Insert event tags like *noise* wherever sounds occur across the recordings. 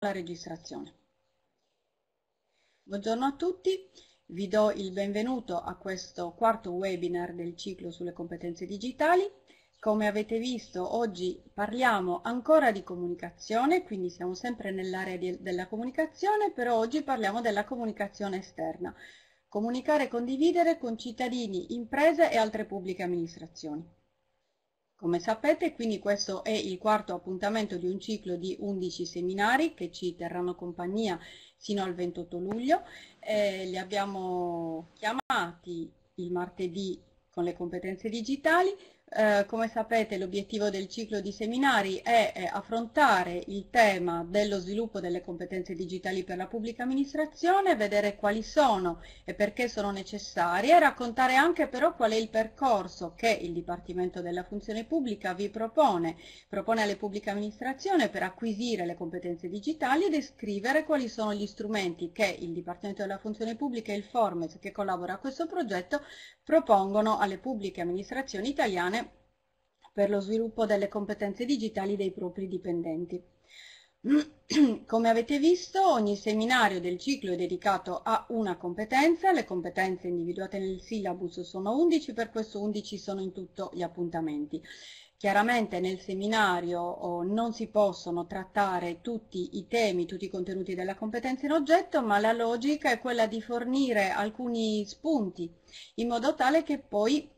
la registrazione. Buongiorno a tutti, vi do il benvenuto a questo quarto webinar del ciclo sulle competenze digitali. Come avete visto oggi parliamo ancora di comunicazione, quindi siamo sempre nell'area della comunicazione, però oggi parliamo della comunicazione esterna. Comunicare e condividere con cittadini, imprese e altre pubbliche amministrazioni. Come sapete, quindi questo è il quarto appuntamento di un ciclo di 11 seminari che ci terranno compagnia sino al 28 luglio. Eh, li abbiamo chiamati il martedì con le competenze digitali, eh, come sapete l'obiettivo del ciclo di seminari è, è affrontare il tema dello sviluppo delle competenze digitali per la pubblica amministrazione, vedere quali sono e perché sono necessarie raccontare anche però qual è il percorso che il Dipartimento della Funzione Pubblica vi propone, propone alle pubbliche amministrazioni per acquisire le competenze digitali e descrivere quali sono gli strumenti che il Dipartimento della Funzione Pubblica e il Formes che collabora a questo progetto propongono alle pubbliche amministrazioni italiane per lo sviluppo delle competenze digitali dei propri dipendenti. *clears throat* Come avete visto, ogni seminario del ciclo è dedicato a una competenza, le competenze individuate nel syllabus sono 11, per questo 11 sono in tutto gli appuntamenti. Chiaramente nel seminario oh, non si possono trattare tutti i temi, tutti i contenuti della competenza in oggetto, ma la logica è quella di fornire alcuni spunti in modo tale che poi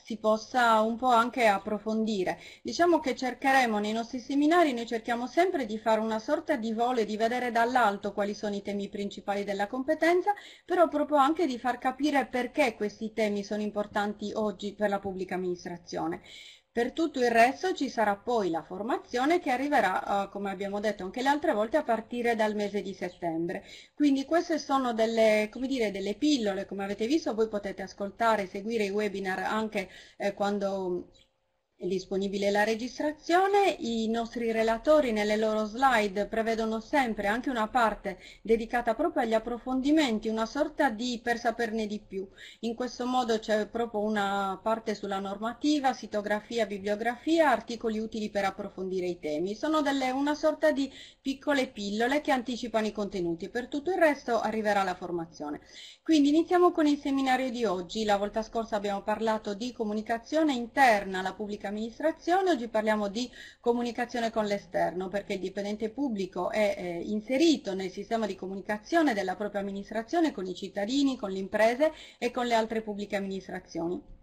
si possa un po' anche approfondire. Diciamo che cercheremo nei nostri seminari, noi cerchiamo sempre di fare una sorta di volo e di vedere dall'alto quali sono i temi principali della competenza, però proprio anche di far capire perché questi temi sono importanti oggi per la pubblica amministrazione. Per tutto il resto ci sarà poi la formazione che arriverà, eh, come abbiamo detto anche le altre volte, a partire dal mese di settembre. Quindi queste sono delle, dire, delle pillole, come avete visto voi potete ascoltare e seguire i webinar anche eh, quando è disponibile la registrazione, i nostri relatori nelle loro slide prevedono sempre anche una parte dedicata proprio agli approfondimenti, una sorta di per saperne di più. In questo modo c'è proprio una parte sulla normativa, sitografia, bibliografia, articoli utili per approfondire i temi. Sono delle, una sorta di piccole pillole che anticipano i contenuti, per tutto il resto arriverà la formazione. Quindi iniziamo con il seminario di oggi. La volta scorsa abbiamo parlato di comunicazione interna alla pubblica amministrazione, oggi parliamo di comunicazione con l'esterno perché il dipendente pubblico è eh, inserito nel sistema di comunicazione della propria amministrazione con i cittadini, con le imprese e con le altre pubbliche amministrazioni.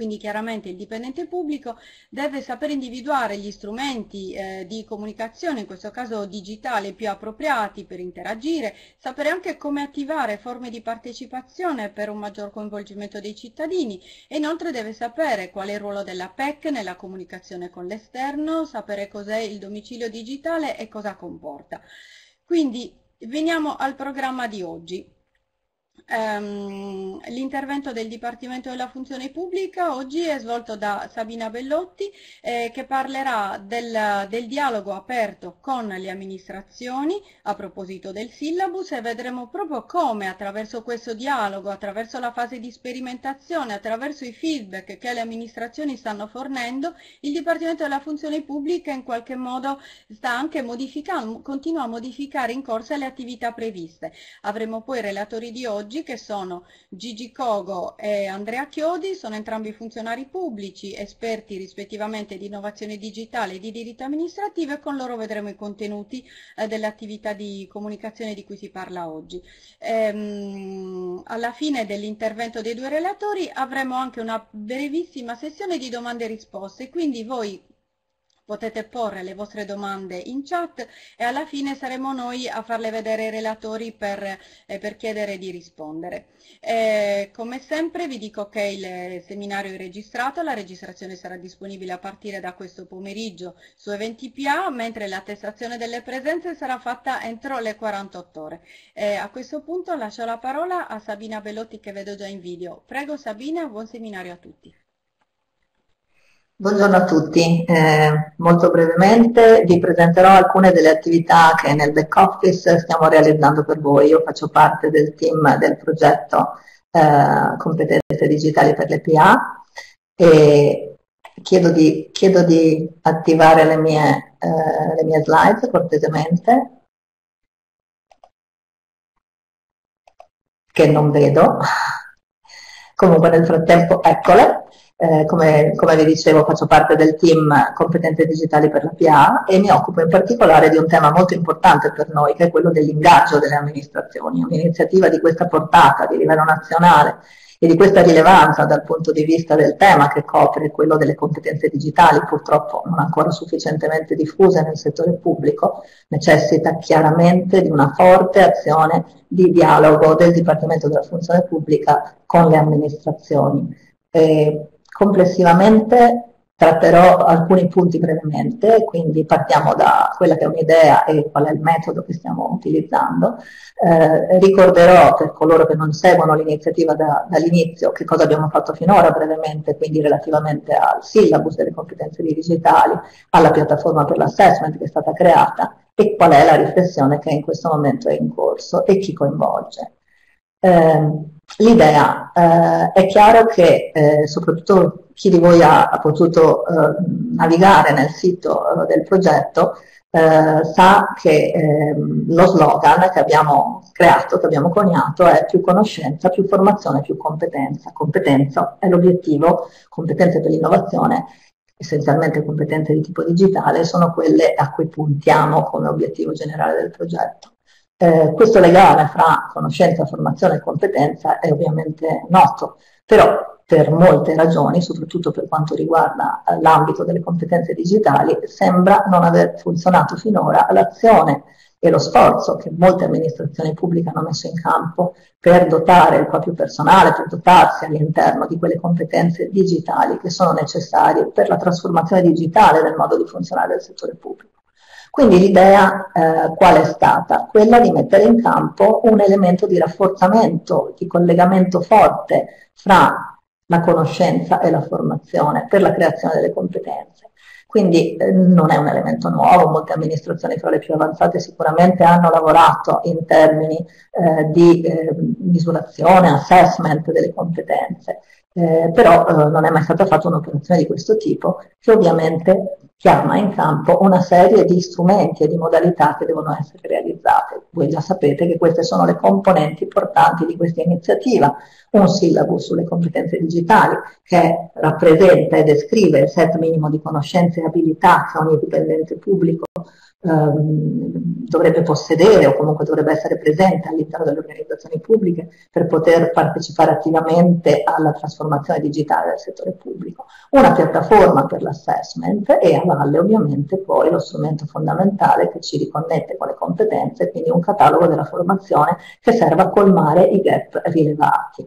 Quindi chiaramente il dipendente pubblico deve saper individuare gli strumenti eh, di comunicazione, in questo caso digitale, più appropriati per interagire, sapere anche come attivare forme di partecipazione per un maggior coinvolgimento dei cittadini e inoltre deve sapere qual è il ruolo della PEC nella comunicazione con l'esterno, sapere cos'è il domicilio digitale e cosa comporta. Quindi veniamo al programma di oggi. Um, l'intervento del Dipartimento della Funzione Pubblica oggi è svolto da Sabina Bellotti eh, che parlerà del, del, dialogo aperto con le amministrazioni a proposito del syllabus e vedremo proprio come attraverso questo dialogo, attraverso la fase di sperimentazione, attraverso i feedback che le amministrazioni stanno fornendo, il Dipartimento della Funzione Pubblica in qualche modo sta anche modificando, continua a modificare in corsa le attività previste. Avremo poi relatori di oggi che sono Gigi Cogo e Andrea Chiodi, sono entrambi funzionari pubblici, esperti rispettivamente di innovazione digitale e di diritto amministrativo e con loro vedremo i contenuti eh, dell'attività di comunicazione di cui si parla oggi. Ehm, alla fine dell'intervento dei due relatori avremo anche una brevissima sessione di domande e risposte, quindi voi potete porre le vostre domande in chat e alla fine saremo noi a farle vedere ai relatori per, eh, per chiedere di rispondere. Eh, come sempre vi dico che il seminario è registrato, la registrazione sarà disponibile a partire da questo pomeriggio su Eventi.pa, mentre l'attestazione delle presenze sarà fatta entro le 48 ore. Eh, a questo punto lascio la parola a Sabina Bellotti che vedo già in video. Prego Sabina, buon seminario a tutti. Buongiorno a tutti, eh, molto brevemente vi presenterò alcune delle attività che nel back office stiamo realizzando per voi. Io faccio parte del team del progetto eh, Competenze Digitali per le PA e chiedo di, chiedo di attivare le mie, eh, le mie slide cortesemente. Che non vedo. Comunque nel frattempo eccole. Eh, come, come, vi dicevo faccio parte del team competenze digitali per la PA e mi occupo in particolare di un tema molto importante per noi che è quello dell'ingaggio delle amministrazioni, un'iniziativa di questa portata di livello nazionale e di questa rilevanza dal punto di vista del tema che copre quello delle competenze digitali, purtroppo non ancora sufficientemente diffuse nel settore pubblico, necessita chiaramente di una forte azione di dialogo del Dipartimento della Funzione Pubblica con le amministrazioni. Eh, complessivamente Tratterò alcuni punti brevemente, quindi partiamo da quella che è un'idea e qual è il metodo che stiamo utilizzando. Eh, ricorderò per coloro che non seguono l'iniziativa da, dall'inizio che cosa abbiamo fatto finora brevemente, quindi relativamente al syllabus delle competenze digitali, alla piattaforma per l'assessment che è stata creata e qual è la riflessione che in questo momento è in corso e chi coinvolge. Eh, l'idea eh, è chiaro che eh, soprattutto chi di voi ha, ha potuto eh, navigare nel sito eh, del progetto eh, sa che ehm, lo slogan che abbiamo creato, che abbiamo coniato è più conoscenza, più formazione, più competenza. Competenza è l'obiettivo, competenze per l'innovazione essenzialmente competenze di tipo digitale, sono quelle a cui puntiamo come obiettivo generale del progetto. Eh, questo legame fra conoscenza, formazione e competenza è ovviamente noto, però per molte ragioni, soprattutto per quanto riguarda eh, l'ambito delle competenze digitali, sembra non aver funzionato finora l'azione e lo sforzo che molte amministrazioni pubbliche hanno messo in campo per dotare il proprio personale, per dotarsi all'interno di quelle competenze digitali che sono necessarie per la trasformazione digitale del modo di funzionare del settore pubblico. Quindi l'idea eh, qual è stata? Quella di mettere in campo un elemento di rafforzamento, di collegamento forte fra la conoscenza e la formazione per la creazione delle competenze. Quindi eh, non è un elemento nuovo, molte amministrazioni fra le più avanzate sicuramente hanno lavorato in termini eh, di eh, misurazione, assessment delle competenze, eh, però eh, non è mai stata fatta un'operazione di questo tipo che ovviamente chiama in campo una serie di strumenti e di modalità che devono essere realizzate. Voi già sapete che queste sono le componenti portanti di questa iniziativa. Un syllabus sulle competenze digitali che rappresenta e descrive il set minimo di conoscenze e abilità che ogni dipendente pubblico dovrebbe possedere o comunque dovrebbe essere presente all'interno delle organizzazioni pubbliche per poter partecipare attivamente alla trasformazione digitale del settore pubblico. Una piattaforma per l'assessment e a valle ovviamente poi lo strumento fondamentale che ci riconnette con le competenze, quindi un catalogo della formazione che serve a colmare i gap rilevati.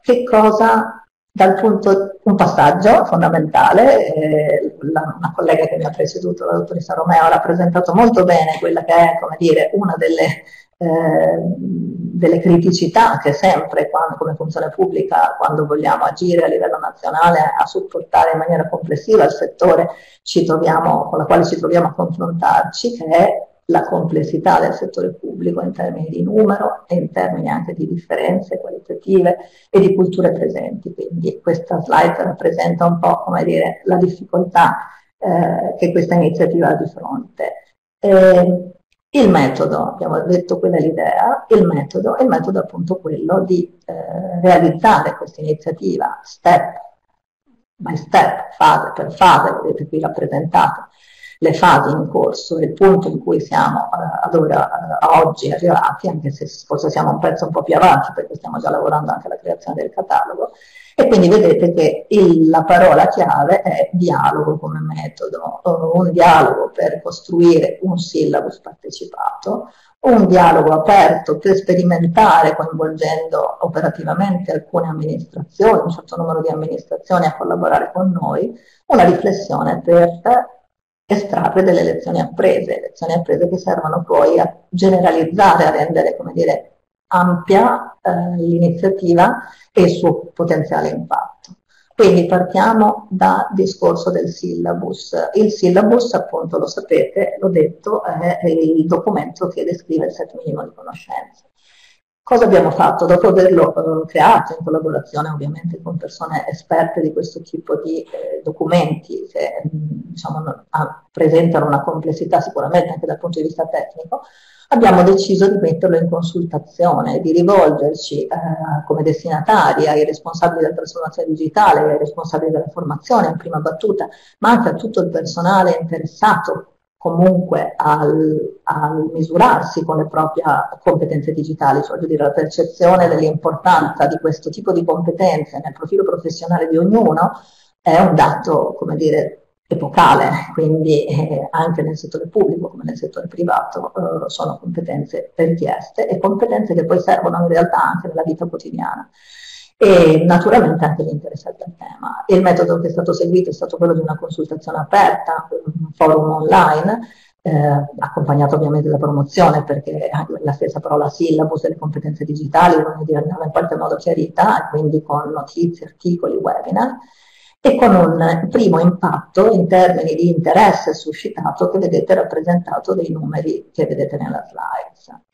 Che cosa dal punto, un passaggio fondamentale, eh, la, una collega che mi ha preceduto, la dottoressa Romeo, ha rappresentato molto bene quella che è, come dire, una delle, eh, delle criticità che sempre, quando, come funzione pubblica, quando vogliamo agire a livello nazionale a supportare in maniera complessiva il settore troviamo, con la quale ci troviamo a confrontarci, che è la complessità del settore pubblico in termini di numero e in termini anche di differenze qualitative e di culture presenti. Quindi questa slide rappresenta un po' come dire, la difficoltà eh, che questa iniziativa ha di fronte. Eh, il metodo, abbiamo detto quella è l'idea, il metodo è il metodo appunto quello di eh, realizzare questa iniziativa step by step, fase per fase, vedete qui rappresentate le fasi in corso il punto in cui siamo eh, ad ora, eh, a oggi arrivati, anche se forse siamo un pezzo un po' più avanti perché stiamo già lavorando anche alla creazione del catalogo, e quindi vedete che il, la parola chiave è dialogo come metodo, un dialogo per costruire un syllabus partecipato, un dialogo aperto per sperimentare coinvolgendo operativamente alcune amministrazioni, un certo numero di amministrazioni a collaborare con noi, una riflessione per estrarre delle lezioni apprese, lezioni apprese che servono poi a generalizzare, a rendere, come dire, ampia eh, l'iniziativa e il suo potenziale impatto. Quindi partiamo dal discorso del syllabus. Il syllabus, appunto, lo sapete, l'ho detto, è il documento che descrive il set minimo di conoscenze. Cosa abbiamo fatto? Dopo averlo eh, creato in collaborazione ovviamente con persone esperte di questo tipo di eh, documenti che diciamo, ha, presentano una complessità sicuramente anche dal punto di vista tecnico, abbiamo deciso di metterlo in consultazione, di rivolgerci eh, come destinatari ai responsabili della trasformazione digitale, ai responsabili della formazione in prima battuta, ma anche a tutto il personale interessato comunque al, al, misurarsi con le proprie competenze digitali, cioè dire la percezione dell'importanza di questo tipo di competenze nel profilo professionale di ognuno è un dato, come dire, epocale, quindi eh, anche nel settore pubblico come nel settore privato eh, sono competenze richieste e competenze che poi servono in realtà anche nella vita quotidiana e naturalmente anche gli interessati al tema. Il metodo che è stato seguito è stato quello di una consultazione aperta, un forum online, eh, accompagnato ovviamente da promozione perché la stessa parola syllabus e le competenze digitali andava in qualche modo chiarita, quindi con notizie, articoli, webinar e con un primo impatto in termini di interesse suscitato che vedete rappresentato dai numeri che vedete nella slide.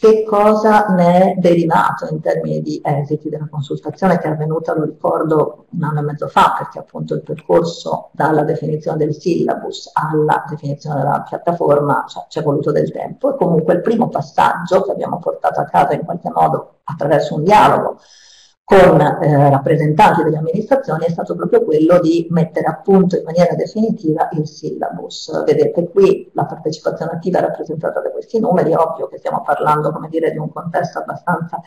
Che cosa ne è derivato in termini di esiti della consultazione che è avvenuta, lo ricordo, un anno e mezzo fa, perché appunto il percorso dalla definizione del syllabus alla definizione della piattaforma cioè, ci è voluto del tempo. E comunque il primo passaggio che abbiamo portato a casa in qualche modo attraverso un dialogo con eh, rappresentanti delle amministrazioni è stato proprio quello di mettere a punto in maniera definitiva il syllabus. Vedete qui la partecipazione attiva rappresentata da questi numeri, è ovvio che stiamo parlando come dire, di un contesto abbastanza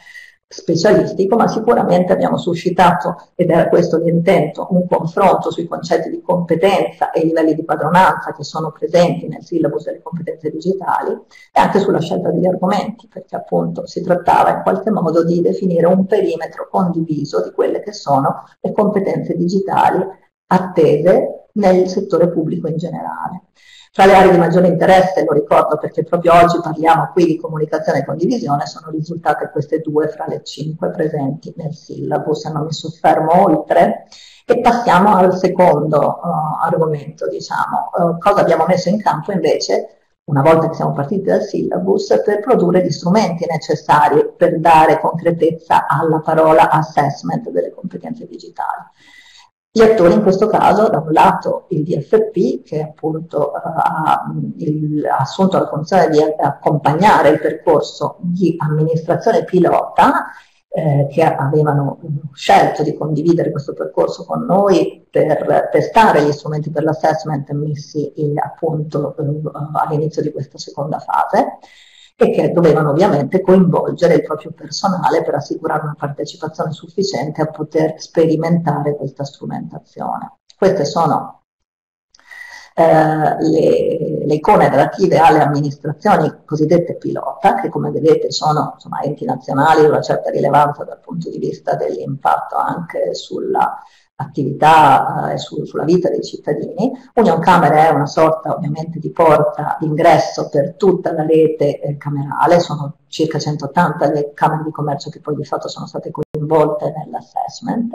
specialistico, ma sicuramente abbiamo suscitato, ed era questo l'intento, un confronto sui concetti di competenza e i livelli di padronanza che sono presenti nel syllabus delle competenze digitali e anche sulla scelta degli argomenti, perché appunto si trattava in qualche modo di definire un perimetro condiviso di quelle che sono le competenze digitali attese nel settore pubblico in generale. Tra le aree di maggiore interesse, lo ricordo perché proprio oggi parliamo qui di comunicazione e condivisione, sono risultate queste due fra le cinque presenti nel syllabus, non mi soffermo oltre. E passiamo al secondo uh, argomento, diciamo, uh, cosa abbiamo messo in campo invece una volta che siamo partiti dal syllabus, per produrre gli strumenti necessari per dare concretezza alla parola assessment delle competenze digitali. Gli attori in questo caso, da un lato il DFP, che appunto ha, il, ha assunto la funzione di accompagnare il percorso di amministrazione pilota, eh, che avevano scelto di condividere questo percorso con noi per testare gli strumenti per l'assessment messi in, appunto eh, all'inizio di questa seconda fase e che dovevano ovviamente coinvolgere il proprio personale per assicurare una partecipazione sufficiente a poter sperimentare questa strumentazione. Queste sono eh, le, le, icone relative alle amministrazioni cosiddette pilota, che come vedete sono insomma, enti nazionali di una certa rilevanza dal punto di vista dell'impatto anche sulla attività eh, su, sulla vita dei cittadini. Union Camere è una sorta ovviamente di porta d'ingresso per tutta la rete eh, camerale, sono circa 180 le camere di commercio che poi di fatto sono state coinvolte nell'assessment.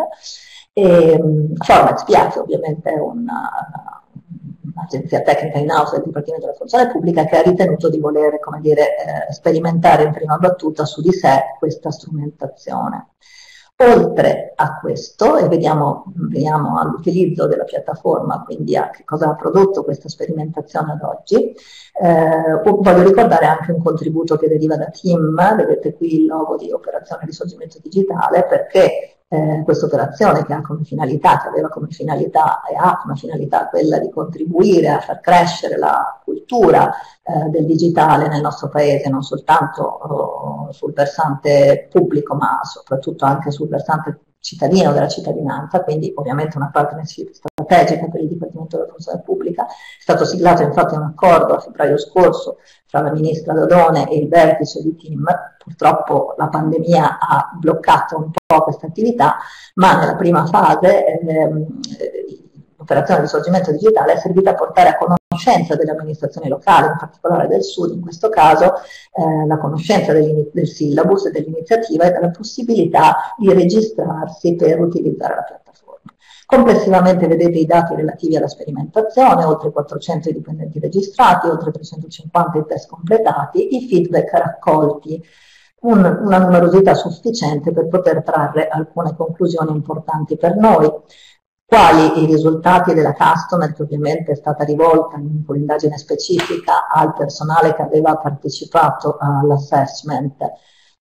E, um, Format Spiazzo ovviamente è una, un'agenzia tecnica in house del Dipartimento della Funzione Pubblica che ha ritenuto di voler come dire, eh, sperimentare in prima battuta su di sé questa strumentazione. Oltre a questo, e vediamo, veniamo all'utilizzo della piattaforma, quindi a che cosa ha prodotto questa sperimentazione ad oggi, eh, voglio ricordare anche un contributo che deriva da TIM, vedete qui il logo di Operazione Risorgimento Digitale, perché eh, questa operazione che ha come finalità, che aveva come finalità e ha come finalità quella di contribuire a far crescere la cultura eh, del digitale nel nostro paese, non soltanto oh, sul versante pubblico, ma soprattutto anche sul versante cittadino della cittadinanza, quindi ovviamente una partnership strategica per il Dipartimento della Funzione Pubblica. È stato siglato infatti un accordo a febbraio scorso tra la ministra Dodone e il vertice di team. Purtroppo la pandemia ha bloccato un po' questa attività, ma nella prima fase ehm, l'operazione di sorgimento digitale è servita a portare a conoscenza delle amministrazioni locali, in particolare del Sud, in questo caso eh, la conoscenza del syllabus e dell'iniziativa e della possibilità di registrarsi per utilizzare la piattaforma. Complessivamente vedete i dati relativi alla sperimentazione, oltre 400 dipendenti registrati, oltre 350 i test completati, i feedback raccolti. Un, una numerosità sufficiente per poter trarre alcune conclusioni importanti per noi. Quali i risultati della customer che ovviamente è stata rivolta in un'indagine specifica al personale che aveva partecipato all'assessment,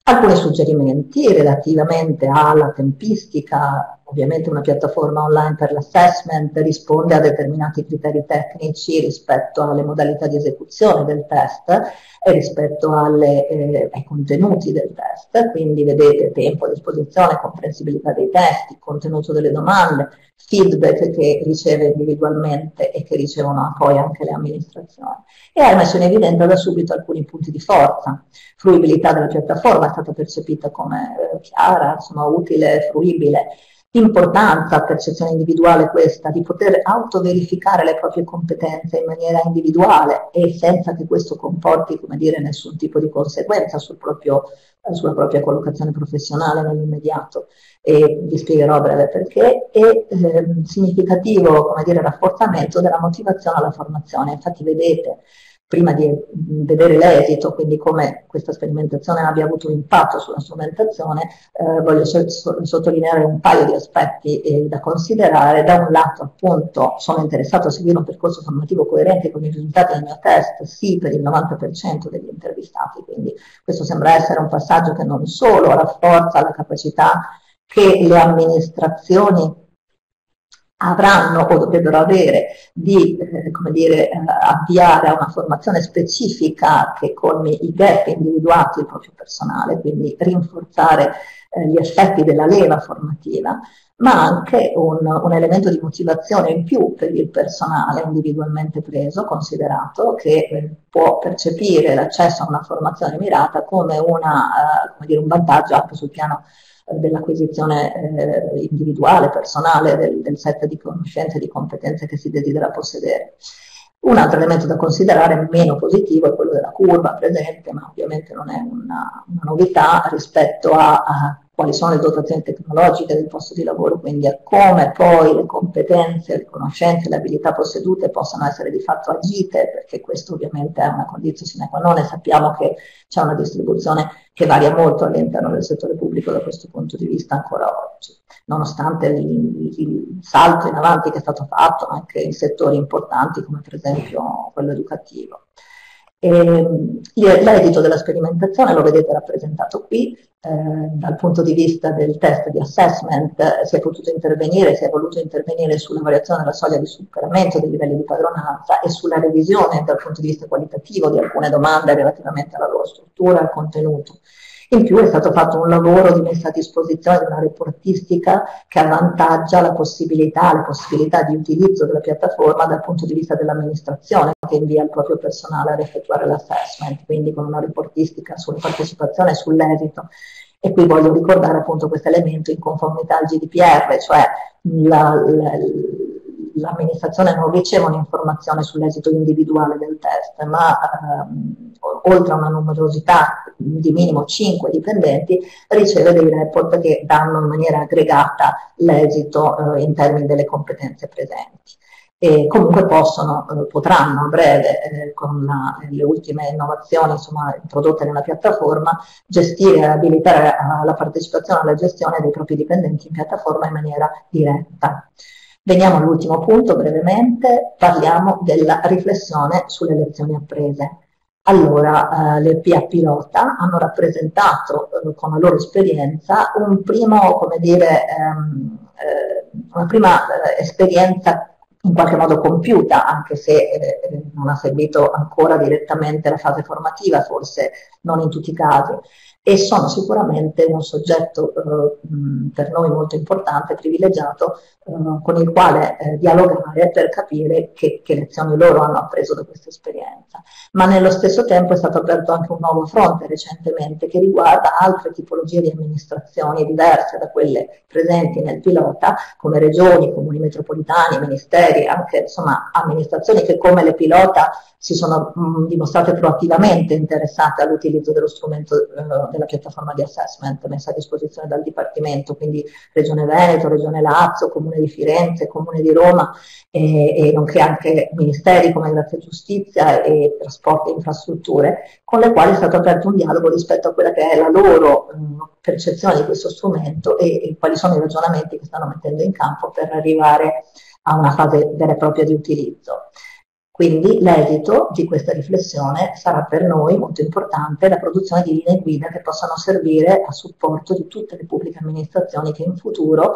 alcuni suggerimenti relativamente alla tempistica, ovviamente una piattaforma online per l'assessment risponde a determinati criteri tecnici rispetto alle modalità di esecuzione del test e rispetto alle, eh, ai contenuti del test, quindi vedete tempo a disposizione, comprensibilità dei testi, contenuto delle domande, feedback che riceve individualmente e che ricevono poi anche le amministrazioni. E ha messo in evidenza da subito alcuni punti di forza. Fruibilità della piattaforma è stata percepita come eh, chiara, insomma, utile, fruibile, importanza, percezione individuale questa, di poter autoverificare le proprie competenze in maniera individuale e senza che questo comporti, come dire, nessun tipo di conseguenza sul proprio, sulla propria collocazione professionale nell'immediato e vi spiegherò a breve perché, e eh, significativo come dire, rafforzamento della motivazione alla formazione. Infatti vedete, prima di vedere l'esito, quindi come questa sperimentazione abbia avuto un impatto sulla strumentazione, eh, voglio so sottolineare un paio di aspetti eh, da considerare. Da un lato appunto sono interessato a seguire un percorso formativo coerente con i risultati del mio test, sì per il 90% degli intervistati, quindi questo sembra essere un passaggio che non solo rafforza la capacità che le amministrazioni avranno o dovrebbero avere di eh, come dire, eh, avviare a una formazione specifica che colmi i gap individuati del proprio personale, quindi rinforzare eh, gli effetti della leva formativa, ma anche un, un, elemento di motivazione in più per il personale individualmente preso, considerato che eh, può percepire l'accesso a una formazione mirata come, una, eh, come dire, un vantaggio anche sul piano dell'acquisizione eh, individuale, personale del, del, set di conoscenze e di competenze che si desidera possedere. Un altro elemento da considerare meno positivo è quello della curva presente, ma ovviamente non è una, una novità rispetto a, a quali sono le dotazioni tecnologiche del posto di lavoro, quindi a come poi le competenze, le conoscenze, le abilità possedute possano essere di fatto agite, perché questo ovviamente è una condizione sine qua non e sappiamo che c'è una distribuzione che varia molto all'interno del settore pubblico da questo punto di vista ancora oggi, nonostante il, il salto in avanti che è stato fatto anche in settori importanti come per esempio quello educativo. L'esito della sperimentazione lo vedete rappresentato qui, eh, dal punto di vista del test di assessment eh, si è potuto intervenire, si è voluto intervenire sulla variazione della soglia di superamento dei livelli di padronanza e sulla revisione dal punto di vista qualitativo di alcune domande relativamente alla loro struttura e al contenuto. In più è stato fatto un lavoro di messa a disposizione di una reportistica che avvantaggia la possibilità, le possibilità di utilizzo della piattaforma dal punto di vista dell'amministrazione che invia il proprio personale ad effettuare l'assessment, quindi con una reportistica sulla partecipazione e sull'esito. E qui voglio ricordare appunto questo elemento in conformità al GDPR, cioè la, la, l'amministrazione non riceve un'informazione sull'esito individuale del test, ma ehm, oltre a una numerosità di minimo 5 dipendenti, riceve dei report che danno in maniera aggregata l'esito eh, in termini delle competenze presenti. E comunque possono, eh, potranno a breve, eh, con la, le ultime innovazioni insomma, introdotte nella piattaforma, gestire e abilitare la partecipazione alla gestione dei propri dipendenti in piattaforma in maniera diretta. Veniamo all'ultimo punto brevemente, parliamo della riflessione sulle lezioni apprese. Allora, eh, le PA pilota hanno rappresentato eh, con la loro esperienza un primo, dire, ehm, eh, una prima eh, esperienza in qualche modo compiuta, anche se eh, non ha seguito ancora direttamente la fase formativa, forse non in tutti i casi e sono sicuramente un soggetto eh, per noi molto importante, privilegiato, eh, con il quale eh, dialogare per capire che, che, lezioni loro hanno appreso da questa esperienza. Ma nello stesso tempo è stato aperto anche un nuovo fronte recentemente che riguarda altre tipologie di amministrazioni diverse da quelle presenti nel pilota, come regioni, comuni metropolitani, ministeri, anche insomma, amministrazioni che come le pilota si sono mh, dimostrate proattivamente interessate all'utilizzo dello strumento eh, della piattaforma di assessment messa a disposizione dal Dipartimento, quindi Regione Veneto, Regione Lazio, Comune di Firenze, Comune di Roma e, e nonché anche ministeri come Grazia Giustizia e Trasporti e Infrastrutture, con le quali è stato aperto un dialogo rispetto a quella che è la loro mh, percezione di questo strumento e, e quali sono i ragionamenti che stanno mettendo in campo per arrivare a una fase vera e propria di utilizzo. Quindi l'esito di questa riflessione sarà per noi molto importante la produzione di linee guida che possano servire a supporto di tutte le pubbliche amministrazioni che in futuro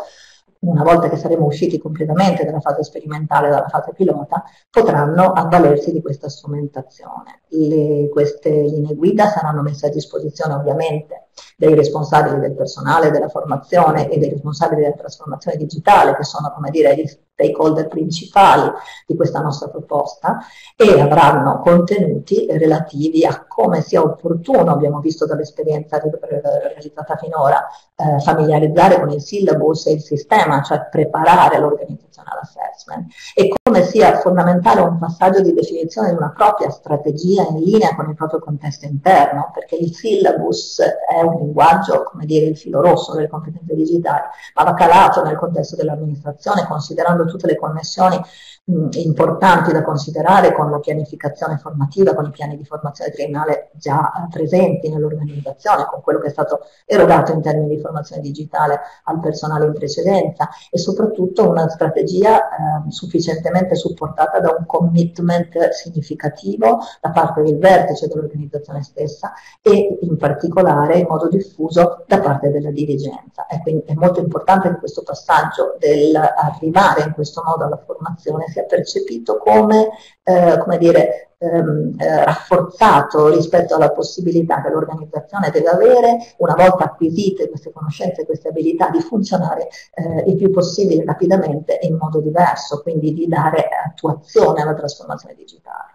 una volta che saremo usciti completamente dalla fase sperimentale, dalla fase pilota, potranno avvalersi di questa strumentazione. Le, queste linee guida saranno messe a disposizione ovviamente dei responsabili del personale, della formazione e dei responsabili della trasformazione digitale, che sono come dire gli stakeholder principali di questa nostra proposta, e avranno contenuti relativi a come sia opportuno, abbiamo visto dall'esperienza realizzata finora, eh, familiarizzare con il syllabus e il sistema, cioè preparare l'organizzazione all'assessment, e come sia fondamentale un passaggio di definizione di una propria strategia in linea con il proprio contesto interno, perché il syllabus è un linguaggio, come dire, il filo rosso delle competenze digitali, ma va calato nel contesto dell'amministrazione, considerando tutte le connessioni mh, importanti da considerare con la pianificazione formativa, con i piani di formazione triennale già eh, presenti nell'organizzazione, con quello che è stato erogato in termini di formazione digitale al personale in precedenza e soprattutto una strategia eh, sufficientemente supportata da un commitment significativo da parte del vertice dell'organizzazione stessa e in particolare in modo diffuso da parte della dirigenza. E quindi è molto importante che questo passaggio dell'arrivare in questo modo alla formazione sia percepito come, eh, come dire, ehm, eh, rafforzato rispetto alla possibilità che l'organizzazione deve avere, una volta acquisite queste conoscenze queste abilità, di funzionare eh, il più possibile rapidamente e in modo diverso, quindi di dare attuazione alla trasformazione digitale.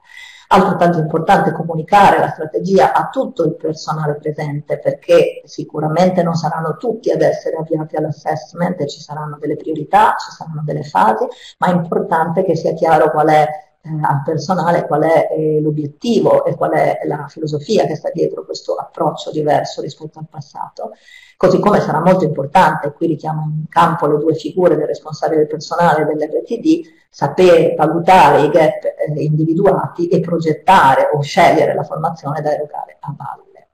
Altrettanto importante comunicare la strategia a tutto il personale presente perché sicuramente non saranno tutti ad essere avviati all'assessment, ci saranno delle priorità, ci saranno delle fasi, ma è importante che sia chiaro qual è al personale qual è eh, l'obiettivo e qual è la filosofia che sta dietro questo approccio diverso rispetto al passato. Così come sarà molto importante, qui richiamo in campo le due figure del responsabile del personale e dell'RTD, sapere valutare i gap eh, individuati e progettare o scegliere la formazione da erogare a valle.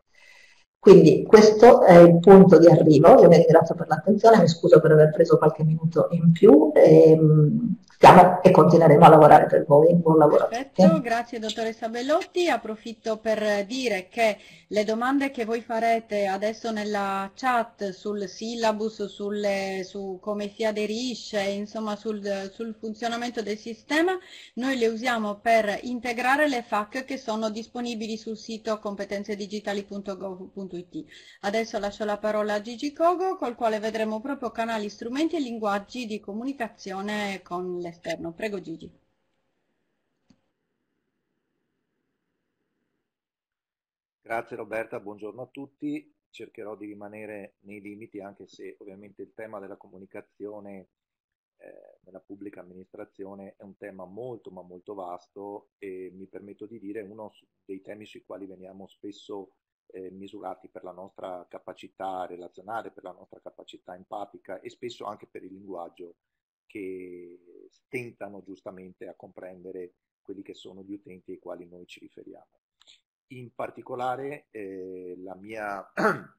Quindi questo è il punto di arrivo, io vi ringrazio per l'attenzione, mi scuso per aver preso qualche minuto in più. E, ehm, stiamo e continueremo a lavorare per voi. Buon lavoro. Perfetto, grazie dottoressa Bellotti. Approfitto per dire che le domande che voi farete adesso nella chat sul syllabus, sulle, su come si aderisce, insomma sul, sul, funzionamento del sistema, noi le usiamo per integrare le FAQ che sono disponibili sul sito competenzedigitali.gov.it. Adesso lascio la parola a Gigi Kogo, col quale vedremo proprio canali, strumenti e linguaggi di comunicazione con le all'esterno. Prego Gigi. Grazie Roberta, buongiorno a tutti. Cercherò di rimanere nei limiti anche se ovviamente il tema della comunicazione eh, nella pubblica amministrazione è un tema molto ma molto vasto e mi permetto di dire uno dei temi sui quali veniamo spesso eh, misurati per la nostra capacità relazionale, per la nostra capacità empatica e spesso anche per il linguaggio che tentano giustamente a comprendere quelli che sono gli utenti ai quali noi ci riferiamo. In particolare eh, mia, *clears throat*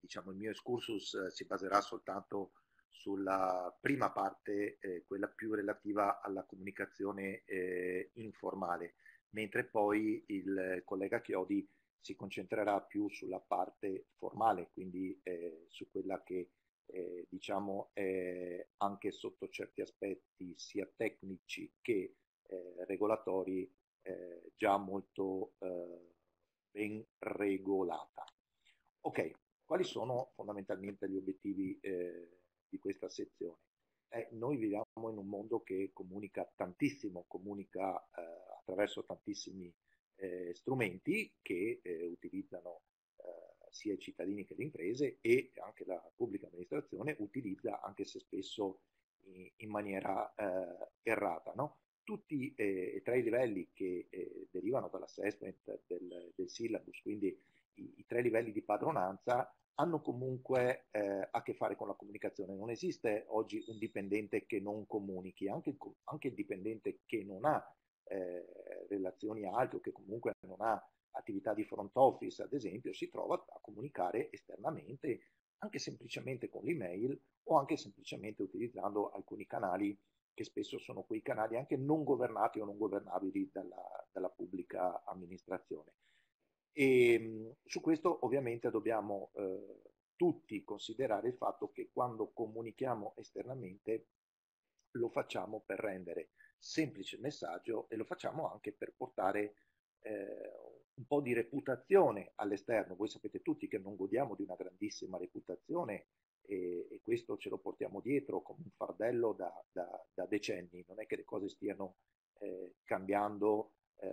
diciamo, il mio excursus eh, si baserà soltanto sulla prima parte, eh, quella più relativa alla comunicazione eh, informale, mentre poi il collega Chiodi si concentrerà più sulla parte formale, quindi eh, su quella che eh, diciamo eh, anche sotto certi aspetti sia tecnici che eh, regolatori eh, già molto eh, ben regolata. Ok, quali sono fondamentalmente gli obiettivi eh, di questa sezione? noi viviamo in un mondo che comunica tantissimo, comunica attraverso tantissimi strumenti che utilizzano sia i cittadini che le imprese e anche la pubblica amministrazione utilizza, anche se spesso in, in maniera eh, errata. No? Tutti eh, e tre i livelli che eh, derivano dall'assessment del, del syllabus, quindi i, i, tre livelli di padronanza, hanno comunque eh, a che fare con la comunicazione. Non esiste oggi un dipendente che non comunichi, anche, anche il dipendente che non ha eh, relazioni alte o che comunque non ha attività di front office, ad esempio, si trova a comunicare esternamente, anche semplicemente con l'email o anche semplicemente utilizzando alcuni canali che spesso sono quei canali anche non governati o non governabili dalla, dalla pubblica amministrazione. E su questo ovviamente dobbiamo eh, tutti considerare il fatto che quando comunichiamo esternamente lo facciamo per rendere semplice il messaggio e lo facciamo anche per portare eh, un po' di reputazione all'esterno. Voi sapete tutti che non godiamo di una grandissima reputazione e, e questo ce lo portiamo dietro come un fardello da, da, da decenni. Non è che le cose stiano eh, cambiando eh,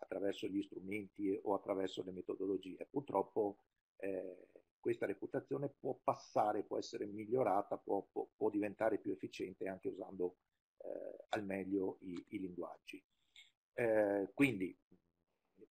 attraverso gli strumenti o attraverso le metodologie. Purtroppo eh, questa reputazione può passare, può essere migliorata, può, può, può diventare più efficiente anche usando eh, al meglio i, i linguaggi. Eh, quindi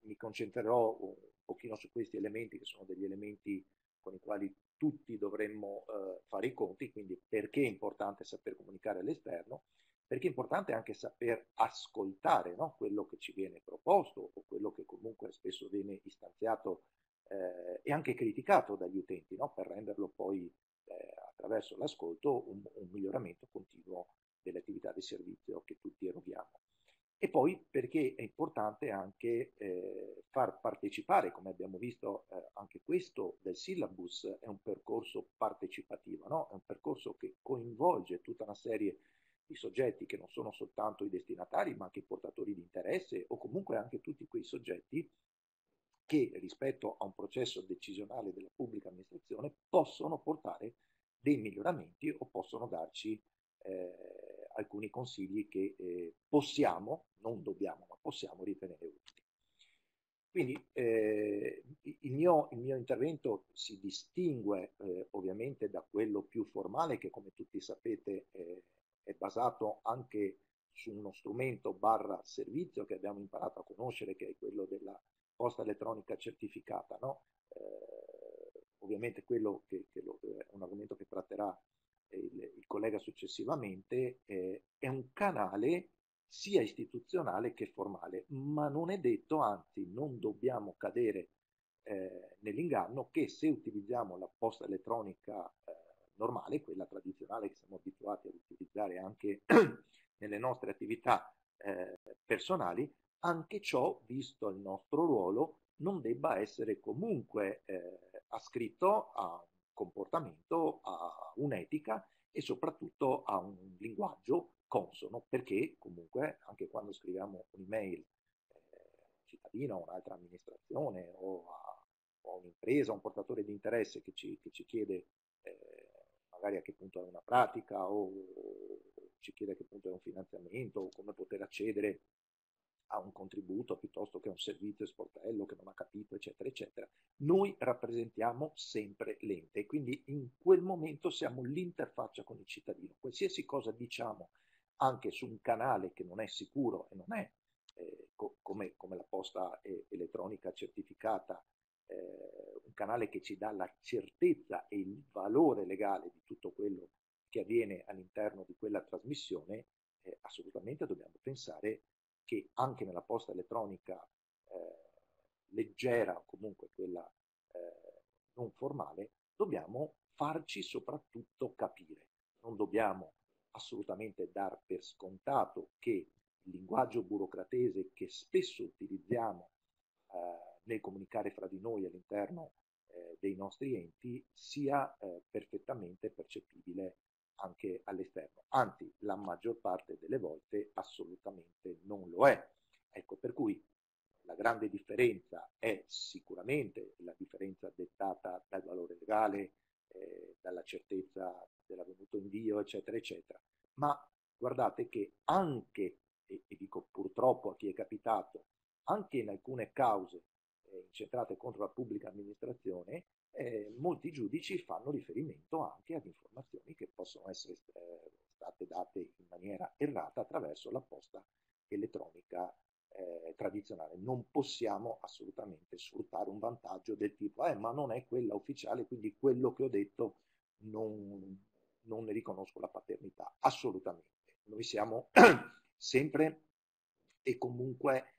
mi concentrerò un pochino su questi elementi che sono degli elementi con i quali tutti dovremmo eh, fare i conti, quindi perché è importante saper comunicare all'esterno, perché è importante anche saper ascoltare no? quello che ci viene proposto o quello che comunque spesso viene istanziato eh, e anche criticato dagli utenti, no? per renderlo poi eh, attraverso l'ascolto un, un miglioramento continuo delle attività di servizio che tutti eroghiamo. E poi perché è importante anche eh, far partecipare, come abbiamo visto eh, anche questo del syllabus, è un percorso partecipativo, no? è un percorso che coinvolge tutta una serie di soggetti che non sono soltanto i destinatari, ma anche i portatori di interesse o comunque anche tutti quei soggetti che rispetto a un processo decisionale della pubblica amministrazione possono portare dei miglioramenti o possono darci eh, alcuni consigli che eh, possiamo, non dobbiamo, ma possiamo ritenere utili. Quindi eh, il, mio, il, mio, intervento si distingue eh, ovviamente da quello più formale che come tutti sapete è basato anche su uno strumento barra servizio che abbiamo imparato a conoscere che è quello della posta elettronica certificata. No? Eh, ovviamente quello che, che lo, è un argomento che tratterà il, il collega successivamente, eh, è un canale sia istituzionale che formale, ma non è detto, anzi non dobbiamo cadere eh, nell'inganno che se utilizziamo la posta elettronica eh, normale, quella tradizionale che siamo abituati ad utilizzare anche *clears throat* nelle nostre attività eh, personali, anche ciò, visto il nostro ruolo, non debba essere comunque eh, ascritto a un comportamento, a un'etica e soprattutto a un linguaggio consono, perché comunque anche quando scriviamo un'email eh, cittadina o un'altra amministrazione o a, o a, un'impresa, un portatore di interesse che ci, che ci chiede eh, magari a che punto è una pratica o ci chiede a che punto è un finanziamento o come poter accedere a un contributo piuttosto che a un servizio sportello che non ha capito, eccetera, eccetera. Noi rappresentiamo sempre l'ente e quindi in quel momento siamo l'interfaccia con il cittadino. Qualsiasi cosa diciamo anche su un canale che non è sicuro e non è eh, co- come, come, la posta eh, elettronica certificata, eh, un canale che ci dà la certezza e il valore legale di tutto quello che avviene all'interno di quella trasmissione, eh, assolutamente dobbiamo pensare che anche nella posta elettronica eh, leggera o comunque quella eh, non formale, dobbiamo farci soprattutto capire. Non dobbiamo assolutamente dar per scontato che il linguaggio burocratese che spesso utilizziamo eh, nel comunicare fra di noi all'interno eh, dei nostri enti sia eh, perfettamente percepibile anche all'esterno, anzi la maggior parte delle volte assolutamente non lo è. Ecco, per cui la grande differenza è sicuramente la differenza dettata dal valore legale, eh, dalla certezza dell'avvenuto invio, eccetera, eccetera. Ma guardate che anche, e, e dico purtroppo a chi è capitato, anche in alcune cause eh, incentrate contro la pubblica amministrazione, eh, molti giudici fanno riferimento anche ad informazioni che possono essere eh, state date in maniera errata attraverso la posta elettronica eh, tradizionale. Non possiamo assolutamente sfruttare un vantaggio del tipo, eh, ma non è quella ufficiale, quindi quello che ho detto non, non ne riconosco la paternità. Assolutamente. Noi siamo *clears throat* sempre e comunque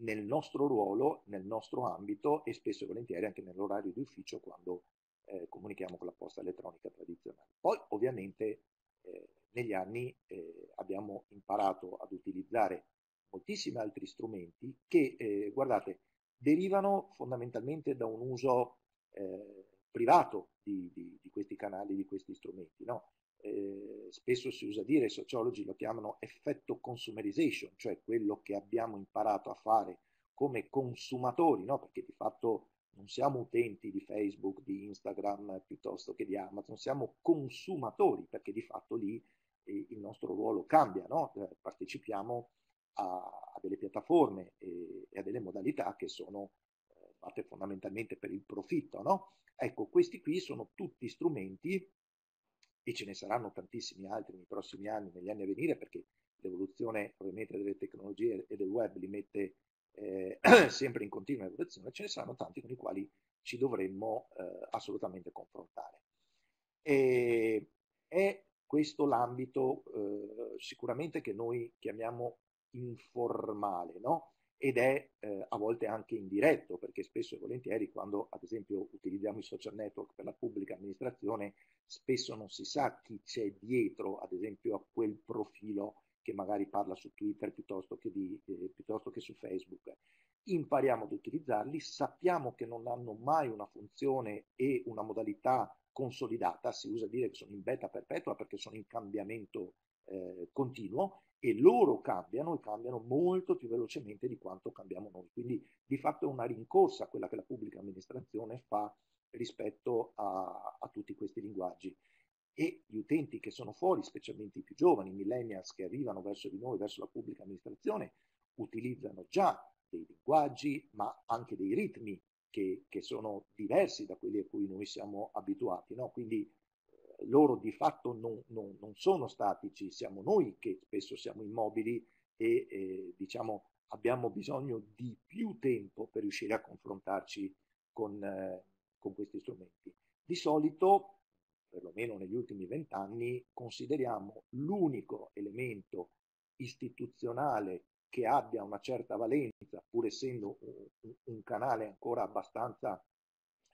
nel nostro ruolo, nel nostro ambito e spesso e volentieri anche nell'orario di ufficio quando eh, comunichiamo con la posta elettronica tradizionale. Poi ovviamente eh, negli anni eh, abbiamo imparato ad utilizzare moltissimi altri strumenti che, eh, guardate, derivano fondamentalmente da un uso eh, privato di, di, di, questi canali, di questi strumenti. No? Eh, spesso si usa dire, i sociologi lo chiamano effetto consumerization, cioè quello che abbiamo imparato a fare come consumatori, no? perché di fatto non siamo utenti di Facebook, di Instagram piuttosto che di Amazon, siamo consumatori perché di fatto lì eh, il nostro ruolo cambia, no? eh, partecipiamo a, a, delle piattaforme e, e, a delle modalità che sono fatte fondamentalmente per il profitto. No? Ecco, questi qui sono tutti strumenti e ce ne saranno tantissimi altri nei prossimi anni, negli anni a venire, perché l'evoluzione ovviamente delle tecnologie e del web li mette eh, *clears throat* sempre in continua evoluzione, ce ne saranno tanti con i quali ci dovremmo eh, assolutamente confrontare. E è questo l'ambito eh, sicuramente che noi chiamiamo informale, no? Ed è eh, a volte anche indiretto, perché spesso e volentieri quando ad esempio utilizziamo i social network per la pubblica amministrazione, spesso non si sa chi c'è dietro, ad esempio a quel profilo che magari parla su Twitter piuttosto che, di, eh, piuttosto che su Facebook. Impariamo ad utilizzarli, sappiamo che non hanno mai una funzione e una modalità consolidata, si usa dire che sono in beta perpetua perché sono in cambiamento eh, continuo e loro cambiano e cambiano molto più velocemente di quanto cambiamo noi. Quindi di fatto è una rincorsa quella che la pubblica amministrazione fa rispetto a, a tutti questi linguaggi. E gli utenti che sono fuori, specialmente i più giovani, i millennials che arrivano verso di noi, verso la pubblica amministrazione, utilizzano già dei linguaggi, ma anche dei ritmi che, che sono diversi da quelli a cui noi siamo abituati. No? Quindi loro di fatto non, non, non, sono statici, siamo noi che spesso siamo immobili e eh, diciamo abbiamo bisogno di più tempo per riuscire a confrontarci con, eh, con questi strumenti. Di solito, perlomeno negli ultimi vent'anni, consideriamo l'unico elemento istituzionale che abbia una certa valenza, pur essendo un, un canale ancora abbastanza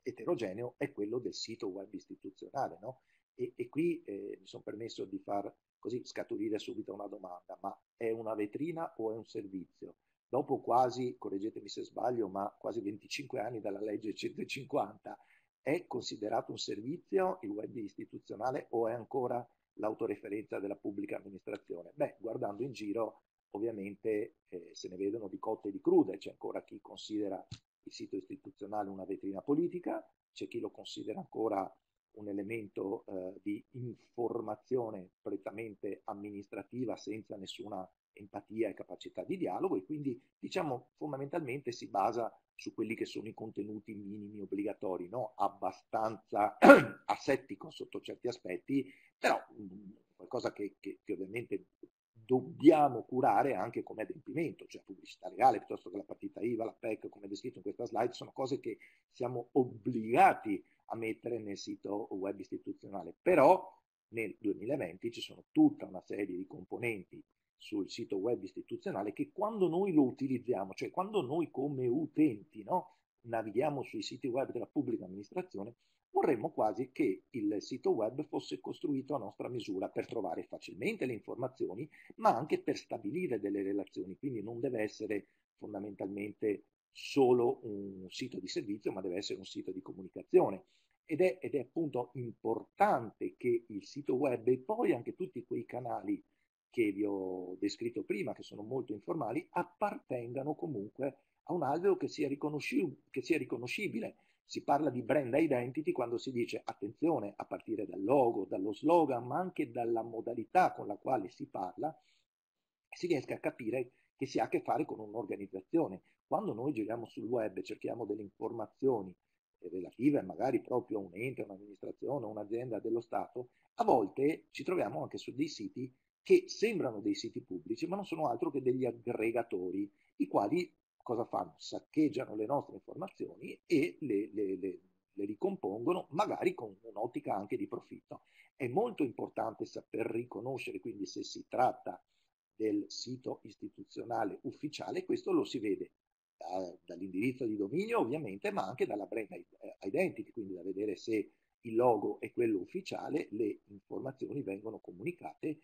eterogeneo, è quello del sito web istituzionale. No? E, e qui eh, mi sono permesso di far così scaturire subito una domanda, ma è una vetrina o è un servizio? Dopo quasi, correggetemi se sbaglio, ma quasi 25 anni dalla legge 150, è considerato un servizio il web istituzionale o è ancora l'autoreferenza della pubblica amministrazione? Beh, guardando in giro, ovviamente eh, se ne vedono di cotte e di crude, c'è ancora chi considera il sito istituzionale una vetrina politica, c'è chi lo considera ancora un elemento eh, di informazione prettamente amministrativa senza nessuna empatia e capacità di dialogo e quindi diciamo fondamentalmente si basa su quelli che sono i contenuti minimi obbligatori, no? abbastanza *clears throat* asettico sotto certi aspetti, però mh, mm, qualcosa che, che, che ovviamente dobbiamo curare anche come adempimento, cioè pubblicità legale piuttosto che la partita IVA, la PEC, come descritto in questa slide, sono cose che siamo obbligati a mettere nel sito web istituzionale. Però nel 2020 ci sono tutta una serie di componenti sul sito web istituzionale che quando noi lo utilizziamo, cioè quando noi come utenti no, navighiamo sui siti web della pubblica amministrazione, vorremmo quasi che il sito web fosse costruito a nostra misura per trovare facilmente le informazioni, ma anche per stabilire delle relazioni. Quindi non deve essere fondamentalmente solo un sito di servizio, ma deve essere un sito di comunicazione. Ed è, ed è appunto importante che il sito web e poi anche tutti quei canali che vi ho descritto prima, che sono molto informali, appartengano comunque a un alveo che sia, che sia riconoscibile si parla di brand identity quando si dice attenzione a partire dal logo, dallo slogan, ma anche dalla modalità con la quale si parla, si riesca a capire che si ha a che fare con un'organizzazione. Quando noi giriamo sul web e cerchiamo delle informazioni relative magari proprio a un ente, un'amministrazione, un'azienda dello Stato, a volte ci troviamo anche su dei siti che sembrano dei siti pubblici, ma non sono altro che degli aggregatori, i quali cosa fanno? Saccheggiano le nostre informazioni e le, le, le, le ricompongono, magari con un'ottica anche di profitto. È molto importante saper riconoscere, quindi se si tratta del sito istituzionale ufficiale, questo lo si vede da, dall'indirizzo di dominio ovviamente, ma anche dalla brand identity, quindi da vedere se il logo è quello ufficiale, le informazioni vengono comunicate